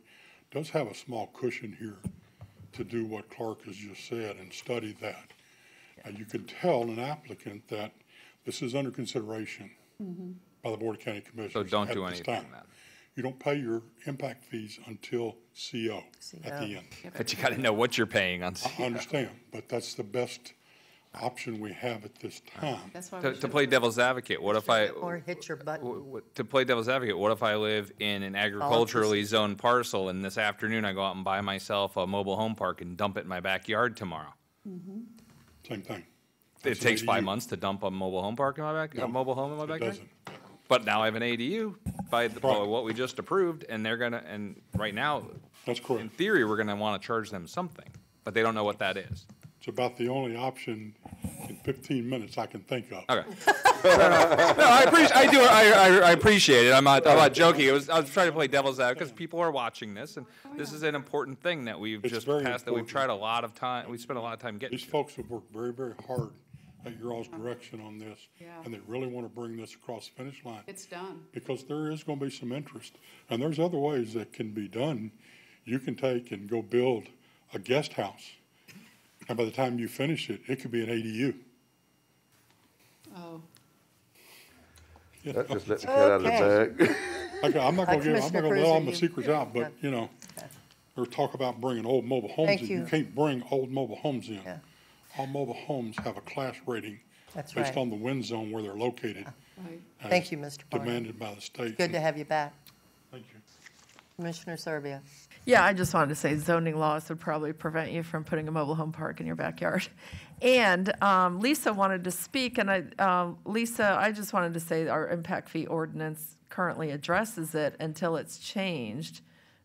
does have a small cushion here to do what Clark has just said and study that. Uh, You can tell an applicant that this is under consideration by the Board of County Commissioners.
So don't
at
do
this
anything
time.
then.
You don't pay your impact fees until CO at the end.
But you gotta know what you're paying on.
I understand, but that's the best option we have at this time.
That's why
To,
we
to
should.
play devil's advocate, what if I,
Or hit your button?
w- w- to play devil's advocate, what if I live in an agriculturally zoned parcel and this afternoon I go out and buy myself a mobile home park and dump it in my backyard tomorrow? Mm-hmm.
Same thing.
It
That's an
takes five
ADU.
months to dump a mobile home park in my back, a mobile home in my
It
backyard?
doesn't.
But now I have an ADU by, the- by
Right.
what we just approved, and they're gonna, and right now,
That's correct.
in
correct.
theory, we're gonna wanna charge them something, but they don't know what that is.
It's about the only option in fifteen minutes I can think of.
Okay. *laughs* No, I appreciate, I do, I, I, I appreciate it. I'm not, I'm not joking. It was, I was trying to play devil's advocate because people are watching this and oh, this is an important thing that we've
It's
just
very
passed, that we've tried a lot of time, we spent a lot of time getting
These
to.
folks have worked very, very hard at your all's uh-huh. direction on this.
Yeah.
And they really want to bring this across the finish line.
It's done.
because there is going to be some interest. And there's other ways that can be done. You can take and go build a guest house. And by the time you finish it, it could be an ADU.
Oh,
you
That just let the cat out of the bag. *laughs*
Okay, I'm not gonna give, I'm not gonna let all
are
my
you-
secrets out, but, you know, there's talk about bringing old mobile homes
Thank
in.
you.
You can't bring old mobile homes in.
Yeah.
All mobile homes have a class rating
That's
based
right.
on the wind zone where they're located.
right.
Thank you, Mr. Barnott.
Demanded by the state.
Good to have you back.
Thank you.
Commissioner Servia.
Yeah, I just wanted to say zoning laws would probably prevent you from putting a mobile home park in your backyard. *laughs* And um, Lisa wanted to speak, and I, um, Lisa, I just wanted to say our impact fee ordinance currently addresses it until it's changed.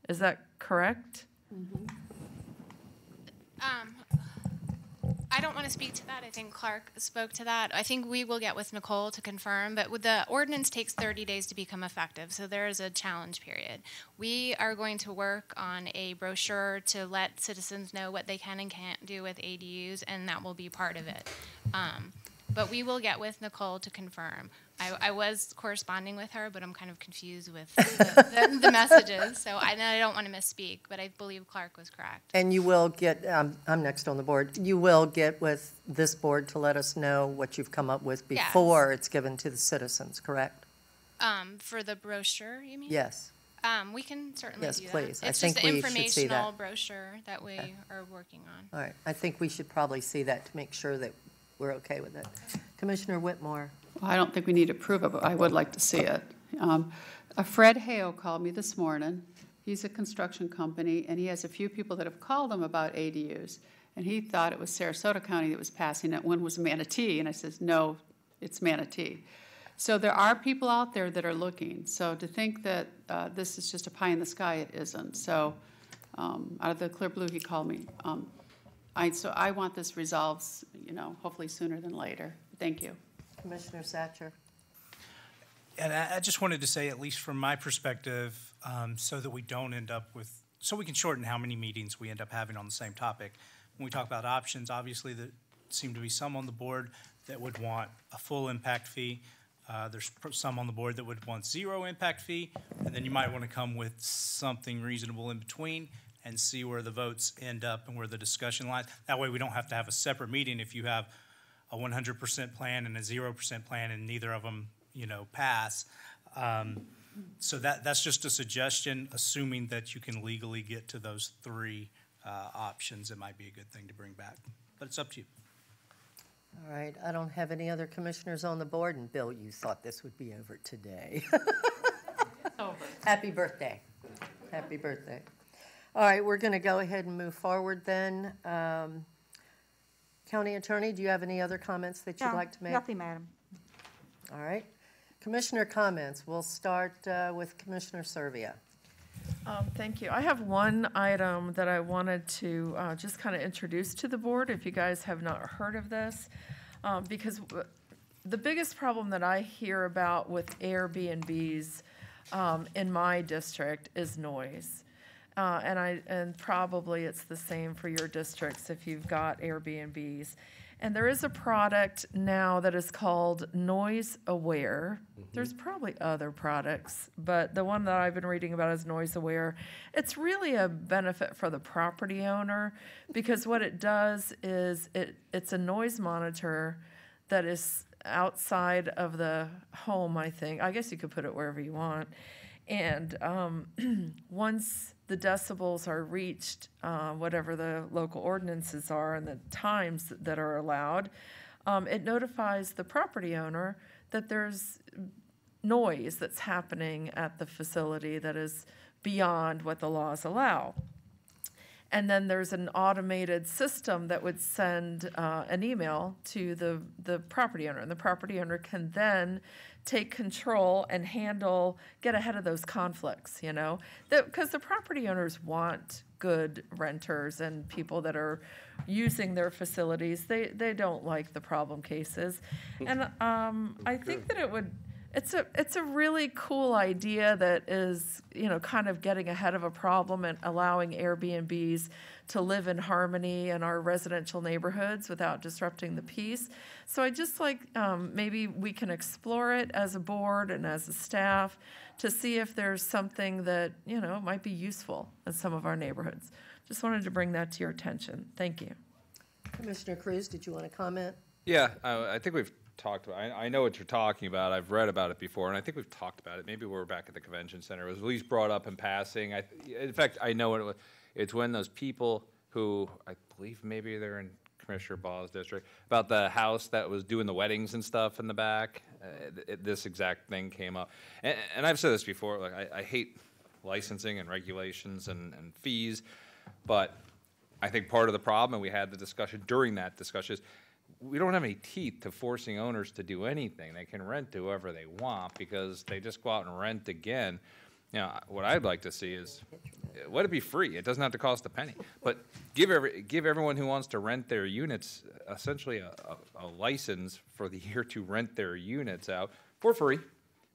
Is that correct?
Um, I don't want to speak to that. I think Clark spoke to that. I think we will get with Nicole to confirm, but the ordinance takes 30 days to become effective, so there is a challenge period. We are going to work on a brochure to let citizens know what they can and can't do with ADUs, and that will be part of it. Um, but we will get with Nicole to confirm. I, I was corresponding with her, but I'm kind of confused with *laughs* the, the, the messages, so I, I don't want to misspeak, but I believe Clark was correct.
And you will get, um, I'm next on the board, you will get with this board to let us know what you've come up with
Yes.
before it's given to the citizens, correct?
Um, for the brochure, you mean?
Yes.
Um, we can certainly
Yes,
do that.
please. I
It's
think
just an
we should see
informational
that.
brochure that we are working on.
All right, I think we should probably see that to make sure that we're okay with it. Commissioner Whitmore.
I don't think we need to approve it, but I would like to see it. Um, Fred Hale called me this morning. He's a construction company, and he has a few people that have called him about ADUs. And he thought it was Sarasota County that was passing it. One was Manatee, and I says, no, it's Manatee. So there are people out there that are looking. So to think that uh, this is just a pie in the sky, it isn't. So um, out of the clear blue, he called me. Um, I, so I want this resolved, you know, hopefully sooner than later. Thank you.
Commissioner Satcher.
And I, I just wanted to say, at least from my perspective, um, so that we don't end up with, so we can shorten how many meetings we end up having on the same topic. When we talk about options, obviously, there seem to be some on the board that would want a full impact fee. Uh, there's some on the board that would want zero impact fee, and then you might want to come with something reasonable in between and see where the votes end up and where the discussion lies. That way, we don't have to have a separate meeting if you have a one hundred percent plan and a zero percent plan and neither of them, you know, pass. Um, so that, that's just a suggestion, assuming that you can legally get to those three, uh, options, it might be a good thing to bring back, but it's up to you.
All right, I don't have any other commissioners on the board, and Bill, you thought this would be over today. *laughs* *laughs* Happy birthday. Happy birthday. All right, we're going to go ahead and move forward then. Um, County Attorney, do you have any other comments that you'd
No,
like to make?
Nothing, madam.
All right. Commissioner comments. We'll start uh, with Commissioner Servia.
Um, Thank you. I have one item that I wanted to uh, just kind of introduce to the board, if you guys have not heard of this. Um, Because w- the biggest problem that I hear about with Airbnbs um, in my district is noise. Uh, And I, and probably it's the same for your districts if you've got Airbnbs. And there is a product now that is called Noise Aware. There's probably other products, but the one that I've been reading about is Noise Aware. It's really a benefit for the property owner because what it does is it, it's a noise monitor that is outside of the home, I think. I guess you could put it wherever you want. And um, *clears throat* once the decibels are reached, uh, whatever the local ordinances are and the times that are allowed, um, it notifies the property owner that there's noise that's happening at the facility that is beyond what the laws allow. And then there's an automated system that would send uh, an email to the, the property owner. And the property owner can then take control and handle, get ahead of those conflicts, you know? Because the property owners want good renters and people that are using their facilities. They, they don't like the problem cases. And um, I think that it would, it's a it's a really cool idea that is you know kind of getting ahead of a problem and allowing Airbnbs to live in harmony in our residential neighborhoods without disrupting the peace. So I just like um, maybe we can explore it as a board and as a staff to see if there's something that you know might be useful in some of our neighborhoods. Just wanted to bring that to your attention. Thank you.
Commissioner Kruse, did you want to comment?
Yeah, I, I think we've talked about, I, I know what you're talking about. I've read about it before, and I think we've talked about it. Maybe we were back at the convention center. It was at least brought up in passing. I, in fact, I know what it was. It's when those people who, I believe maybe they're in Commissioner Baugh's district, about the house that was doing the weddings and stuff in the back. Uh, th- this exact thing came up. And, and I've said this before, like, I, I hate licensing and regulations and, and fees. But I think part of the problem, and we had the discussion during that discussion, is we don't have any teeth to forcing owners to do anything. They can rent to whoever they want because they just go out and rent again. Know, what I'd like to see is, let it be free. It doesn't have to cost a penny. But give every, give everyone who wants to rent their units essentially a, a, a license for the *laughs* year to rent their units out for free.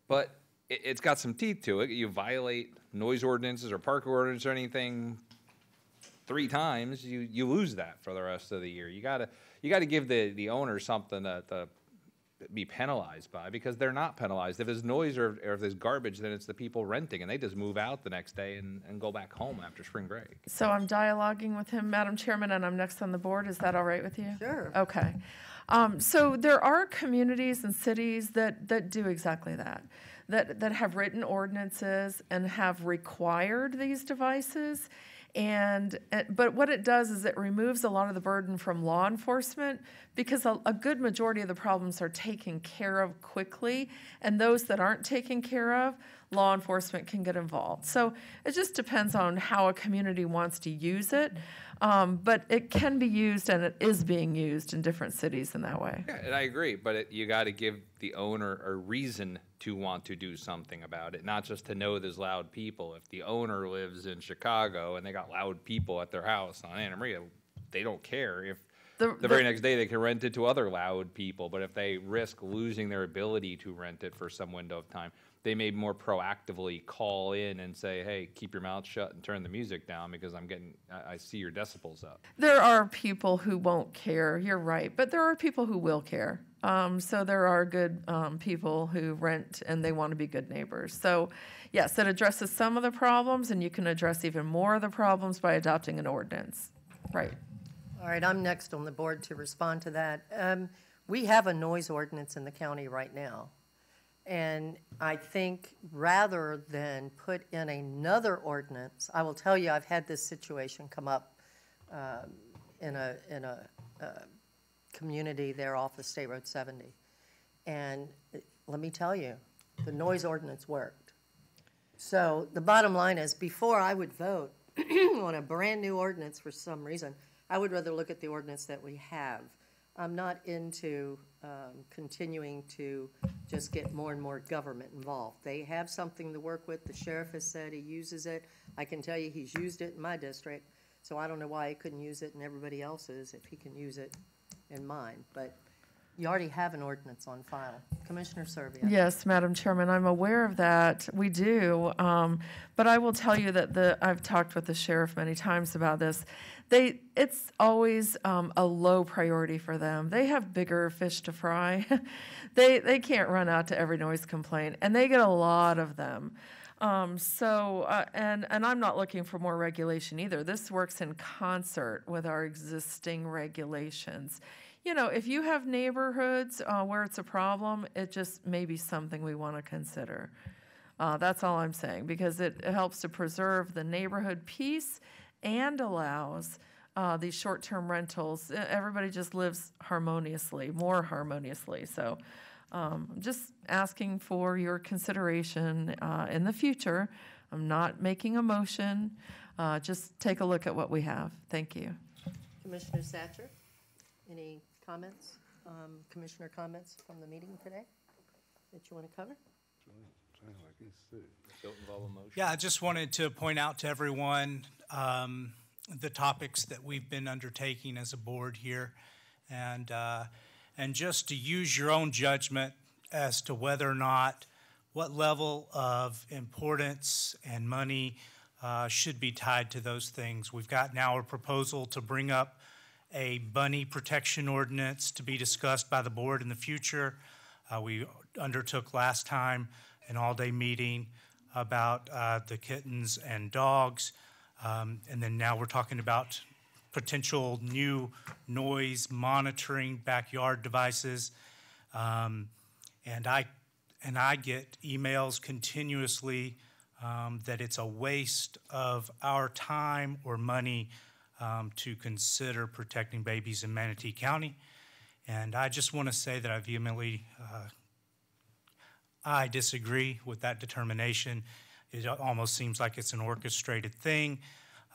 But it, it's got some teeth to it. You violate noise ordinances or park ordinance or anything three times, you, you lose that for the rest of the year. You gotta, you gotta give the, the owner something to, to be penalized by, because they're not penalized. If there's noise or, or if there's garbage, then it's the people renting, and they just move out the next day and, and go back home after spring break.
So I'm dialoguing with him, Madam Chairman, and I'm next on the board. Is that all right with you?
Sure.
Okay. Um, so there are communities and cities that, that do exactly that, that, that have written ordinances and have required these devices. And, uh, but what it does is it removes a lot of the burden from law enforcement because a, a good majority of the problems are taken care of quickly. And those that aren't taken care of, law enforcement can get involved. So it just depends on how a community wants to use it. Um, but it can be used and it is being used in different cities in that way.
Yeah, and I agree, but it, you got to give the owner a reason to want to do something about it, not just to know there's loud people. If the owner lives in Chicago and they got loud people at their house on Anna Maria, they don't care if
The-
the very next day they can rent it to other loud people. But if they risk losing their ability to rent it for some window of time, they may more proactively call in and say, "Hey, keep your mouth shut and turn the music down because I'm getting, I, I see your decibels up."
There are people who won't care, you're right, but there are people who will care. Um, so there are good um, people who rent and they want to be good neighbors. So, yes, it addresses some of the problems, and you can address even more of the problems by adopting an ordinance. Right.
All right, I'm next on the board to respond to that. Um, We have a noise ordinance in the county right now. And I think rather than put in another ordinance, I will tell you, I've had this situation come up um, in a, in a uh, community there off of State Road 70. And let me tell you, the noise ordinance worked. So the bottom line is, before I would vote *clears throat* on a brand-new ordinance for some reason, I would rather look at the ordinance that we have. I'm not into um, continuing to just get more and more government involved. They have something to work with. The sheriff has said he uses it. I can tell you, he's used it in my district, so I don't know why he couldn't use it in everybody else's if he can use it in mind, But you already have an ordinance on file. Commissioner Servia?
Yes, Madam Chairman, I'm aware of that. We do. Um, but I will tell you that the, I've talked with the sheriff many times about this. They, it's always um, a low priority for them. They have bigger fish to fry. *laughs* they, they can't run out to every noise complaint, and they get a lot of them. Um, so, uh, and, and I'm not looking for more regulation either. This works in concert with our existing regulations. You know, if you have neighborhoods uh, where it's a problem, it just may be something we want to consider. Uh, that's all I'm saying, because it, it helps to preserve the neighborhood peace and allows uh, these short-term rentals. e- Everybody just lives harmoniously, more harmoniously. So, um, I'm just asking for your consideration uh, in the future. I'm not making a motion. Uh, just take a look at what we have. Thank you.
Commissioner Satcher, any comments, um, commissioner comments from the meeting today that you want to cover?
Don't involve a motion.
Yeah, I just wanted to point out to everyone um, the topics that we've been undertaking as a board here, and uh, and just to use your own judgment as to whether or not what level of importance and money uh, should be tied to those things. We've got now a proposal to bring up a bunny protection ordinance to be discussed by the board in the future. Uh, we undertook last time an all-day meeting about uh, the kittens and dogs. Um, and then now we're talking about potential new noise monitoring backyard devices. Um, and I and I get emails continuously um, that it's a waste of our time or money um, to consider protecting babies in Manatee County. And I just want to say that I vehemently uh, I disagree with that determination. It almost seems like it's an orchestrated thing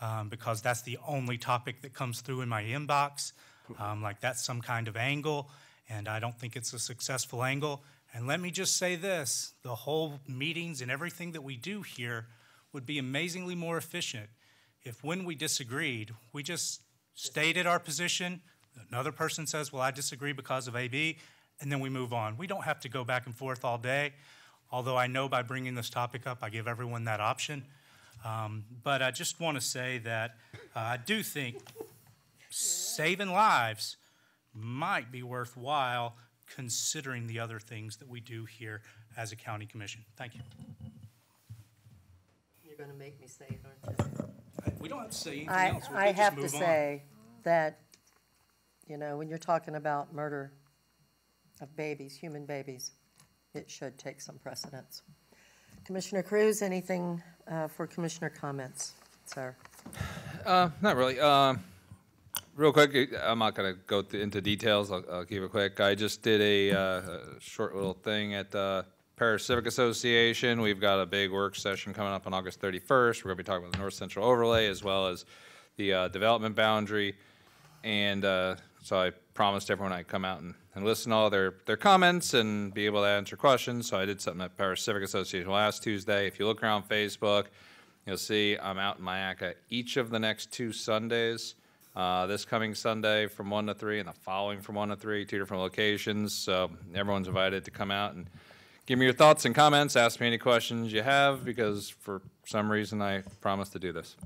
um, because that's the only topic that comes through in my inbox. Um, like that's some kind of angle, and I don't think it's a successful angle. And let me just say this the whole meetings and everything that we do here would be amazingly more efficient if, when we disagreed, we just stated our position. Another person says, Well, I disagree because of AB, and then we move on. We don't have to go back and forth all day, although I know by bringing this topic up, I give everyone that option. Um, but I just want to say that uh, I do think saving lives might be worthwhile considering the other things that we do here as a county commission. Thank you.
You're going to make me say it, aren't you?
We don't have to say anything
I,
else. We
I
just
have to
move on.
say that, you know, when you're talking about murder of babies, human babies, it should take some precedence. Commissioner Kruse, anything uh, for commissioner comments, sir?
Uh, not really. Um, real quick, I'm not gonna go th- into details. I'll, I'll keep it quick. I just did a, uh, a short little thing at the Parrish Civic Association. We've got a big work session coming up on August 31st. We're gonna be talking about the North Central overlay as well as the uh, development boundary. And uh, so I promised everyone I'd come out and, and listen to all their, their comments and be able to answer questions. So I did something at Parrish Civic Association last Tuesday. If you look around Facebook, you'll see I'm out in Myakka each of the next two Sundays. Uh, this coming Sunday from 1 to 3 and the following from 1 to 3, two different locations. So everyone's invited to come out and give me your thoughts and comments. Ask me any questions you have because for some reason I promised to do this.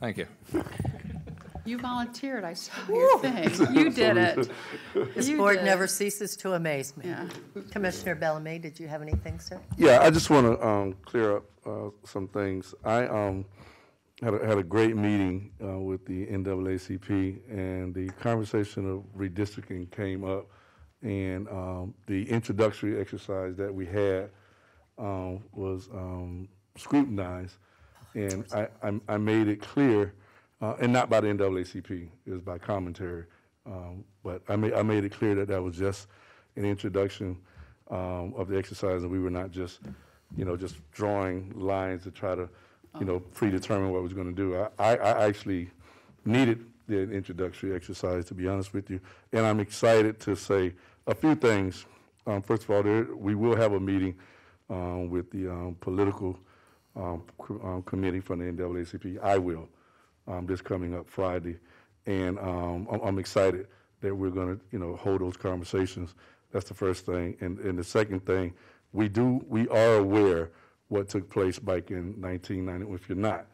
Thank you.
You volunteered, I saw your thing. You did it.
This
You
board
did.
never ceases to amaze me.
Yeah.
Commissioner Bellamy, did you have anything, sir?
Yeah, I just want to um, clear up uh, some things. I um, had a, had a great meeting uh, with the NAACP, and the conversation of redistricting came up, and um, the introductory exercise that we had um, was um, scrutinized, and I, I, I made it clear, uh, and not by the NAACP, it was by commentary, um, but I made I made it clear that that was just an introduction um, of the exercise, and we were not just, you know, just drawing lines to try to, you know, predetermine what we was going to do. I, I, I actually needed the introductory exercise, to be honest with you, and I'm excited to say a few things. Um, first of all, there, we will have a meeting um, with the um, political um, um, committee from the NAACP. I will, um, this coming up Friday, and um, I'm, I'm excited that we're going to, you know, hold those conversations. That's the first thing, and and the second thing, we do we are aware what took place back in 1990. If you're not,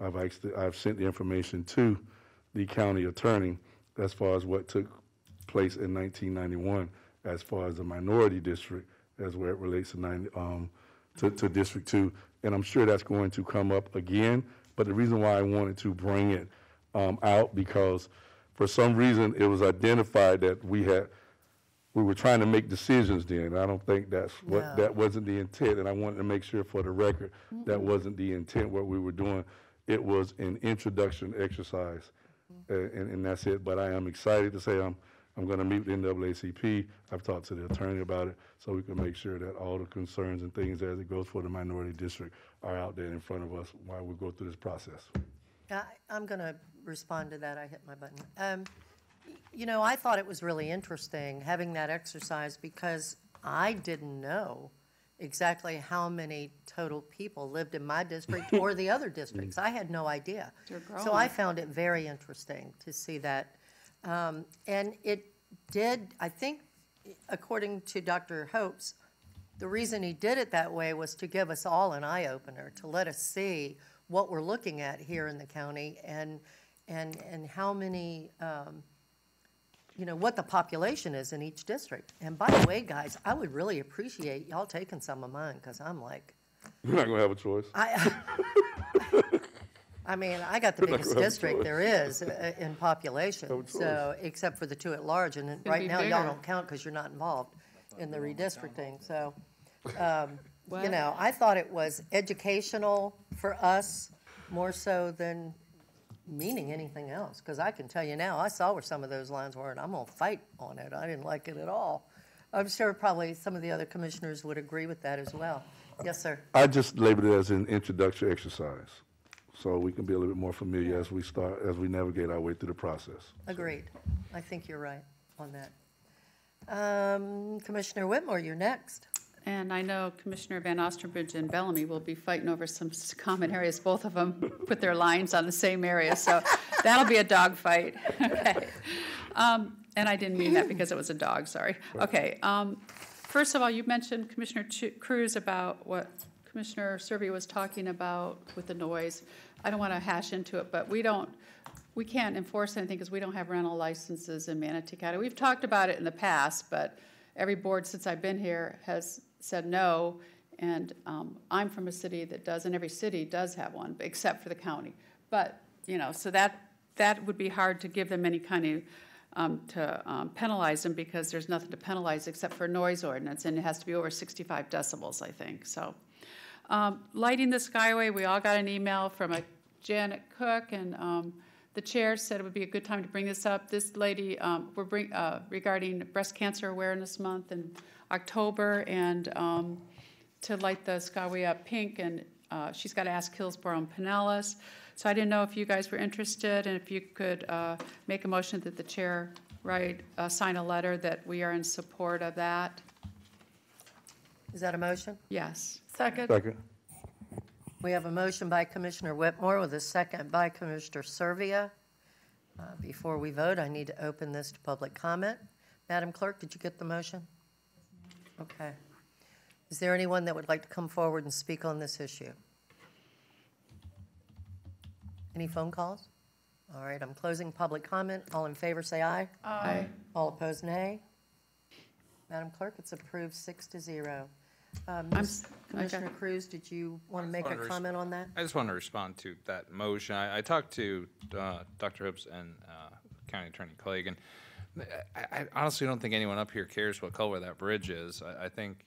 I've actually I've sent the information to the county attorney as far as what took place in 1991 as far as the minority district as where it relates to 90, um, to, to District 2. And I'm sure that's going to come up again. But the reason why I wanted to bring it um, out because for some reason it was identified that we had we were trying to make decisions then. I don't think that's what
No.
that wasn't the intent, and I wanted to make sure for the record that wasn't the intent. What we were doing, it was an introduction exercise, uh, and, and that's it. But I am excited to say I'm I'm going to meet with NAACP. I've talked to the attorney about it, so we can make sure that all the concerns and things as it goes for the minority district are out there in front of us while we go through this process.
I- I'm going to respond to that. I hit my button. Um, You know, I thought it was really interesting having that exercise because I didn't know exactly how many total people lived in my district or the other *laughs* districts. I had no idea.
They're
So I found it very interesting to see that. Um, And it did, I think, according to Dr. Hopes, the reason he did it that way was to give us all an eye-opener, to let us see what we're looking at here in the county and, and, and how many, um, you know, what the population is in each district. And by the way, guys, I would really appreciate y'all taking some of mine, because I'm like,
You're not going to have a choice.
I, *laughs* I mean, I got the
You're
biggest
gonna have a
district there is uh, in population, so, except for the two at large, and right now, y'all don't count because you're not involved in the redistricting, so, um, you know, I thought it was educational for us more so than meaning anything else, because I can tell you now, I saw where some of those lines were, and I'm gonna fight on it, I didn't like it at all. I'm sure probably some of the other commissioners would agree with that as well. Yes, sir.
I just labeled it as an introductory exercise, so we can be a little bit more familiar as we start, as we navigate our way through the process.
Agreed. I think you're right on that. Um, Commissioner Whitmore, you're next.
And I know Commissioner Van Ostenbridge and Bellamy will be fighting over some common areas. Both of them put *laughs* their lines on the same area, so that'll be a dogfight. *laughs* Okay. Um, And I didn't mean that because it was a dog, sorry. Okay. um, First of all, you mentioned Commissioner Chu- Kruse about what Commissioner Serby was talking about with the noise. I don't want to hash into it, but we don't, we can't enforce anything because we don't have rental licenses in Manatee County. We've talked about it in the past, but every board since I've been here has said no. And um, I'm from a city that does, and every city does have one, except for the county. But, you know, so that, that would be hard to give them any kind of, um, to um, penalize them because there's nothing to penalize except for noise ordinance, and it has to be over 65 decibels, I think, so. Um, Lighting the Skyway, we all got an email from a Janet Cook, and um, the chair said it would be a good time to bring this up. This lady, um, we're bring, uh, regarding Breast Cancer Awareness Month in October, and um, to light the Skyway up pink, and uh, she's got to ask Hillsborough and Pinellas. So I didn't know if you guys were interested, and if you could uh, make a motion that the chair write, uh, sign a letter that we are in support of that.
Is that a motion?
Yes.
Second.
Second.
We have a motion by Commissioner Whitmore with a second by Commissioner Servia. Uh, Before we vote, I need to open this to public comment. Madam Clerk, did you get the motion? Okay. Is there anyone that would like to come forward and speak on this issue? Any phone calls? All right, I'm closing public comment. All in favor, say aye.
Aye.
All opposed, nay. Madam Clerk, it's approved six to zero. Um,
I'm
Ms. Commissioner
okay.
Kruse, did you want to make a
to res-
comment on that?
I just want to respond to that motion. I, I talked to uh, Dr. Hibbs and uh, County Attorney Clague, and I, I honestly don't think anyone up here cares what color that bridge is. I, I think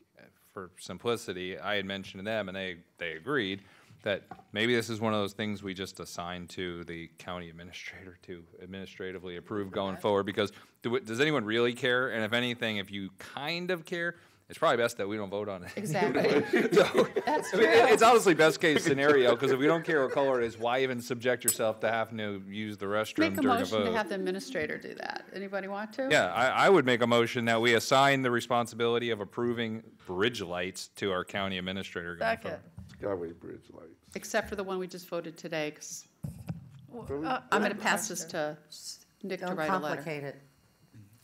for simplicity, I had mentioned to them, and they, they agreed, that maybe this is one of those things we just assign to the county administrator to administratively approve going forward, because do, does anyone really care? And if anything, if you kind of care, it's probably best that we don't vote on it.
Exactly. *laughs*
So, *laughs*
That's
I mean, it- It's honestly best case scenario, because if we don't care what color it is, why even subject yourself to having to use the restroom
Make a
during a
motion to have the administrator do that. Anybody want to?
Yeah, I, I would make a motion that we assign the responsibility of approving bridge lights to our county administrator going
Second.
forward.
Skyway Bridge lights.
Except for the one we just voted today, because
Uh,
I'm going to pass this to Nick to
Don't
write a letter.
complicate it.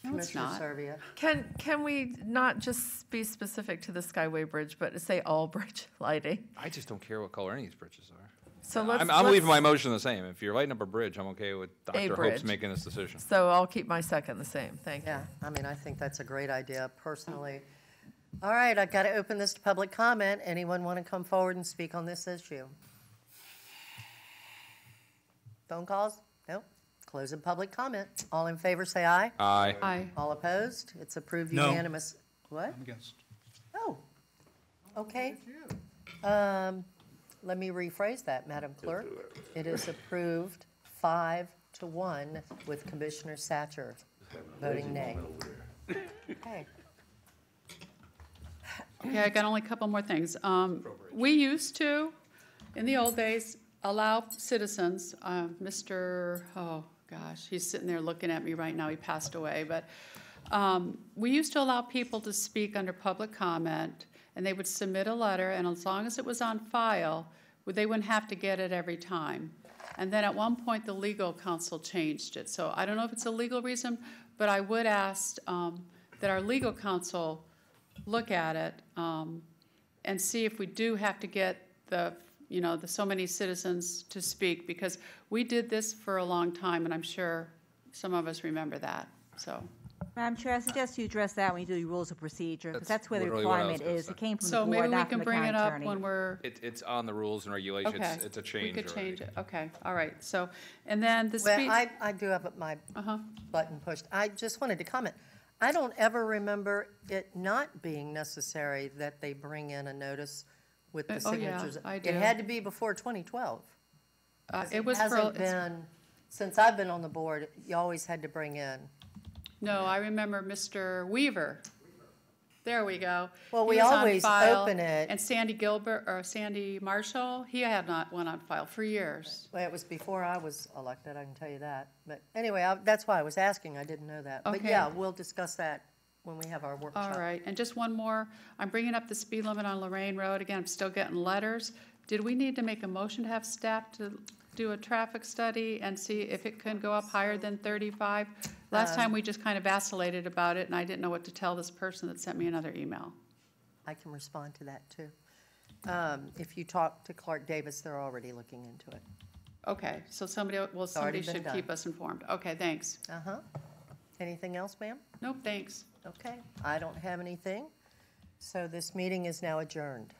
No, it's
Commissioner
not.
Servia.
Can, can we not just be specific to the Skyway Bridge, but say all *laughs* bridge lighting?
I just don't care what color any of these bridges are.
So let's.
I'm, I'm leaving my motion the same. If you're lighting up a bridge, I'm okay with Dr. Hopes making this decision.
So I'll keep my second the same, thank you.
Yeah, I mean, I think that's a great idea personally. All right, I've got to open this to public comment. Anyone want to come forward and speak on this issue? Phone calls? Nope. Closing public comment. All in favor, say aye.
Aye.
Aye.
All opposed? It's approved
No.
unanimous. What?
I'm against.
Oh, okay. Um, let me rephrase that, Madam Clerk. It is approved five to one with Commissioner Satcher voting nay. Okay.
Okay, I got only a couple more things. Um, We used to, in the old days, allow citizens, uh, Mr., oh, gosh, he's sitting there looking at me right now, he passed away, but um, we used to allow people to speak under public comment, and they would submit a letter, and as long as it was on file, they wouldn't have to get it every time. And then at one point, the legal counsel changed it. So I don't know if it's a legal reason, but I would ask um, that our legal counsel look at it um, and see if we do have to get the, you know, the so many citizens to speak, because we did this for a long time, and I'm sure some of us remember that, so.
Madam Chair, I suggest you address that when you do your rules of procedure, because
That's
that's where the
literally what I was
requirement
gonna
is.
say.
It came from the
So maybe
board,
we
not from
can bring it up
attorney.
when we're,
It, it's on the rules and regulations.
okay.
It's a change
We could
already.
change it, okay, all right, so, and then the
Well,
speech.
I, I do have my
Uh-huh.
button pushed. I just wanted to comment. I don't ever remember it not being necessary that they bring in a notice with the
Uh, oh, yeah,
signatures.
I
It
do.
had to be before 2012.
Uh, It was for,
hasn't
it's-
been, since I've been on the board, you always had to bring in.
no, I remember Mr. Weaver. There we go.
Well,
He
we
was on
always
file,
open it.
And Sandy Gilbert, or Sandy Marshall, he had not one on file for years.
Well, it was before I was elected, I can tell you that. But anyway, I- that's why I was asking, I didn't know that. But
Okay.
yeah, we'll discuss that when we have our workshop.
All right, and just one more, I'm bringing up the speed limit on Lorraine Road, again, I'm still getting letters. Did we need to make a motion to have staff to do a traffic study and see if it can go up higher than thirty-five? Last time,
Um,
we just kind of vacillated about it, and I didn't know what to tell this person that sent me another email.
I can respond to that, too. Um, If you talk to Clark Davis, they're already looking into it.
Okay, so somebody, well, somebody should keep us informed. Okay, thanks.
Uh-huh. Anything else, ma'am?
Nope, thanks.
Okay, I don't have anything. So this meeting is now adjourned.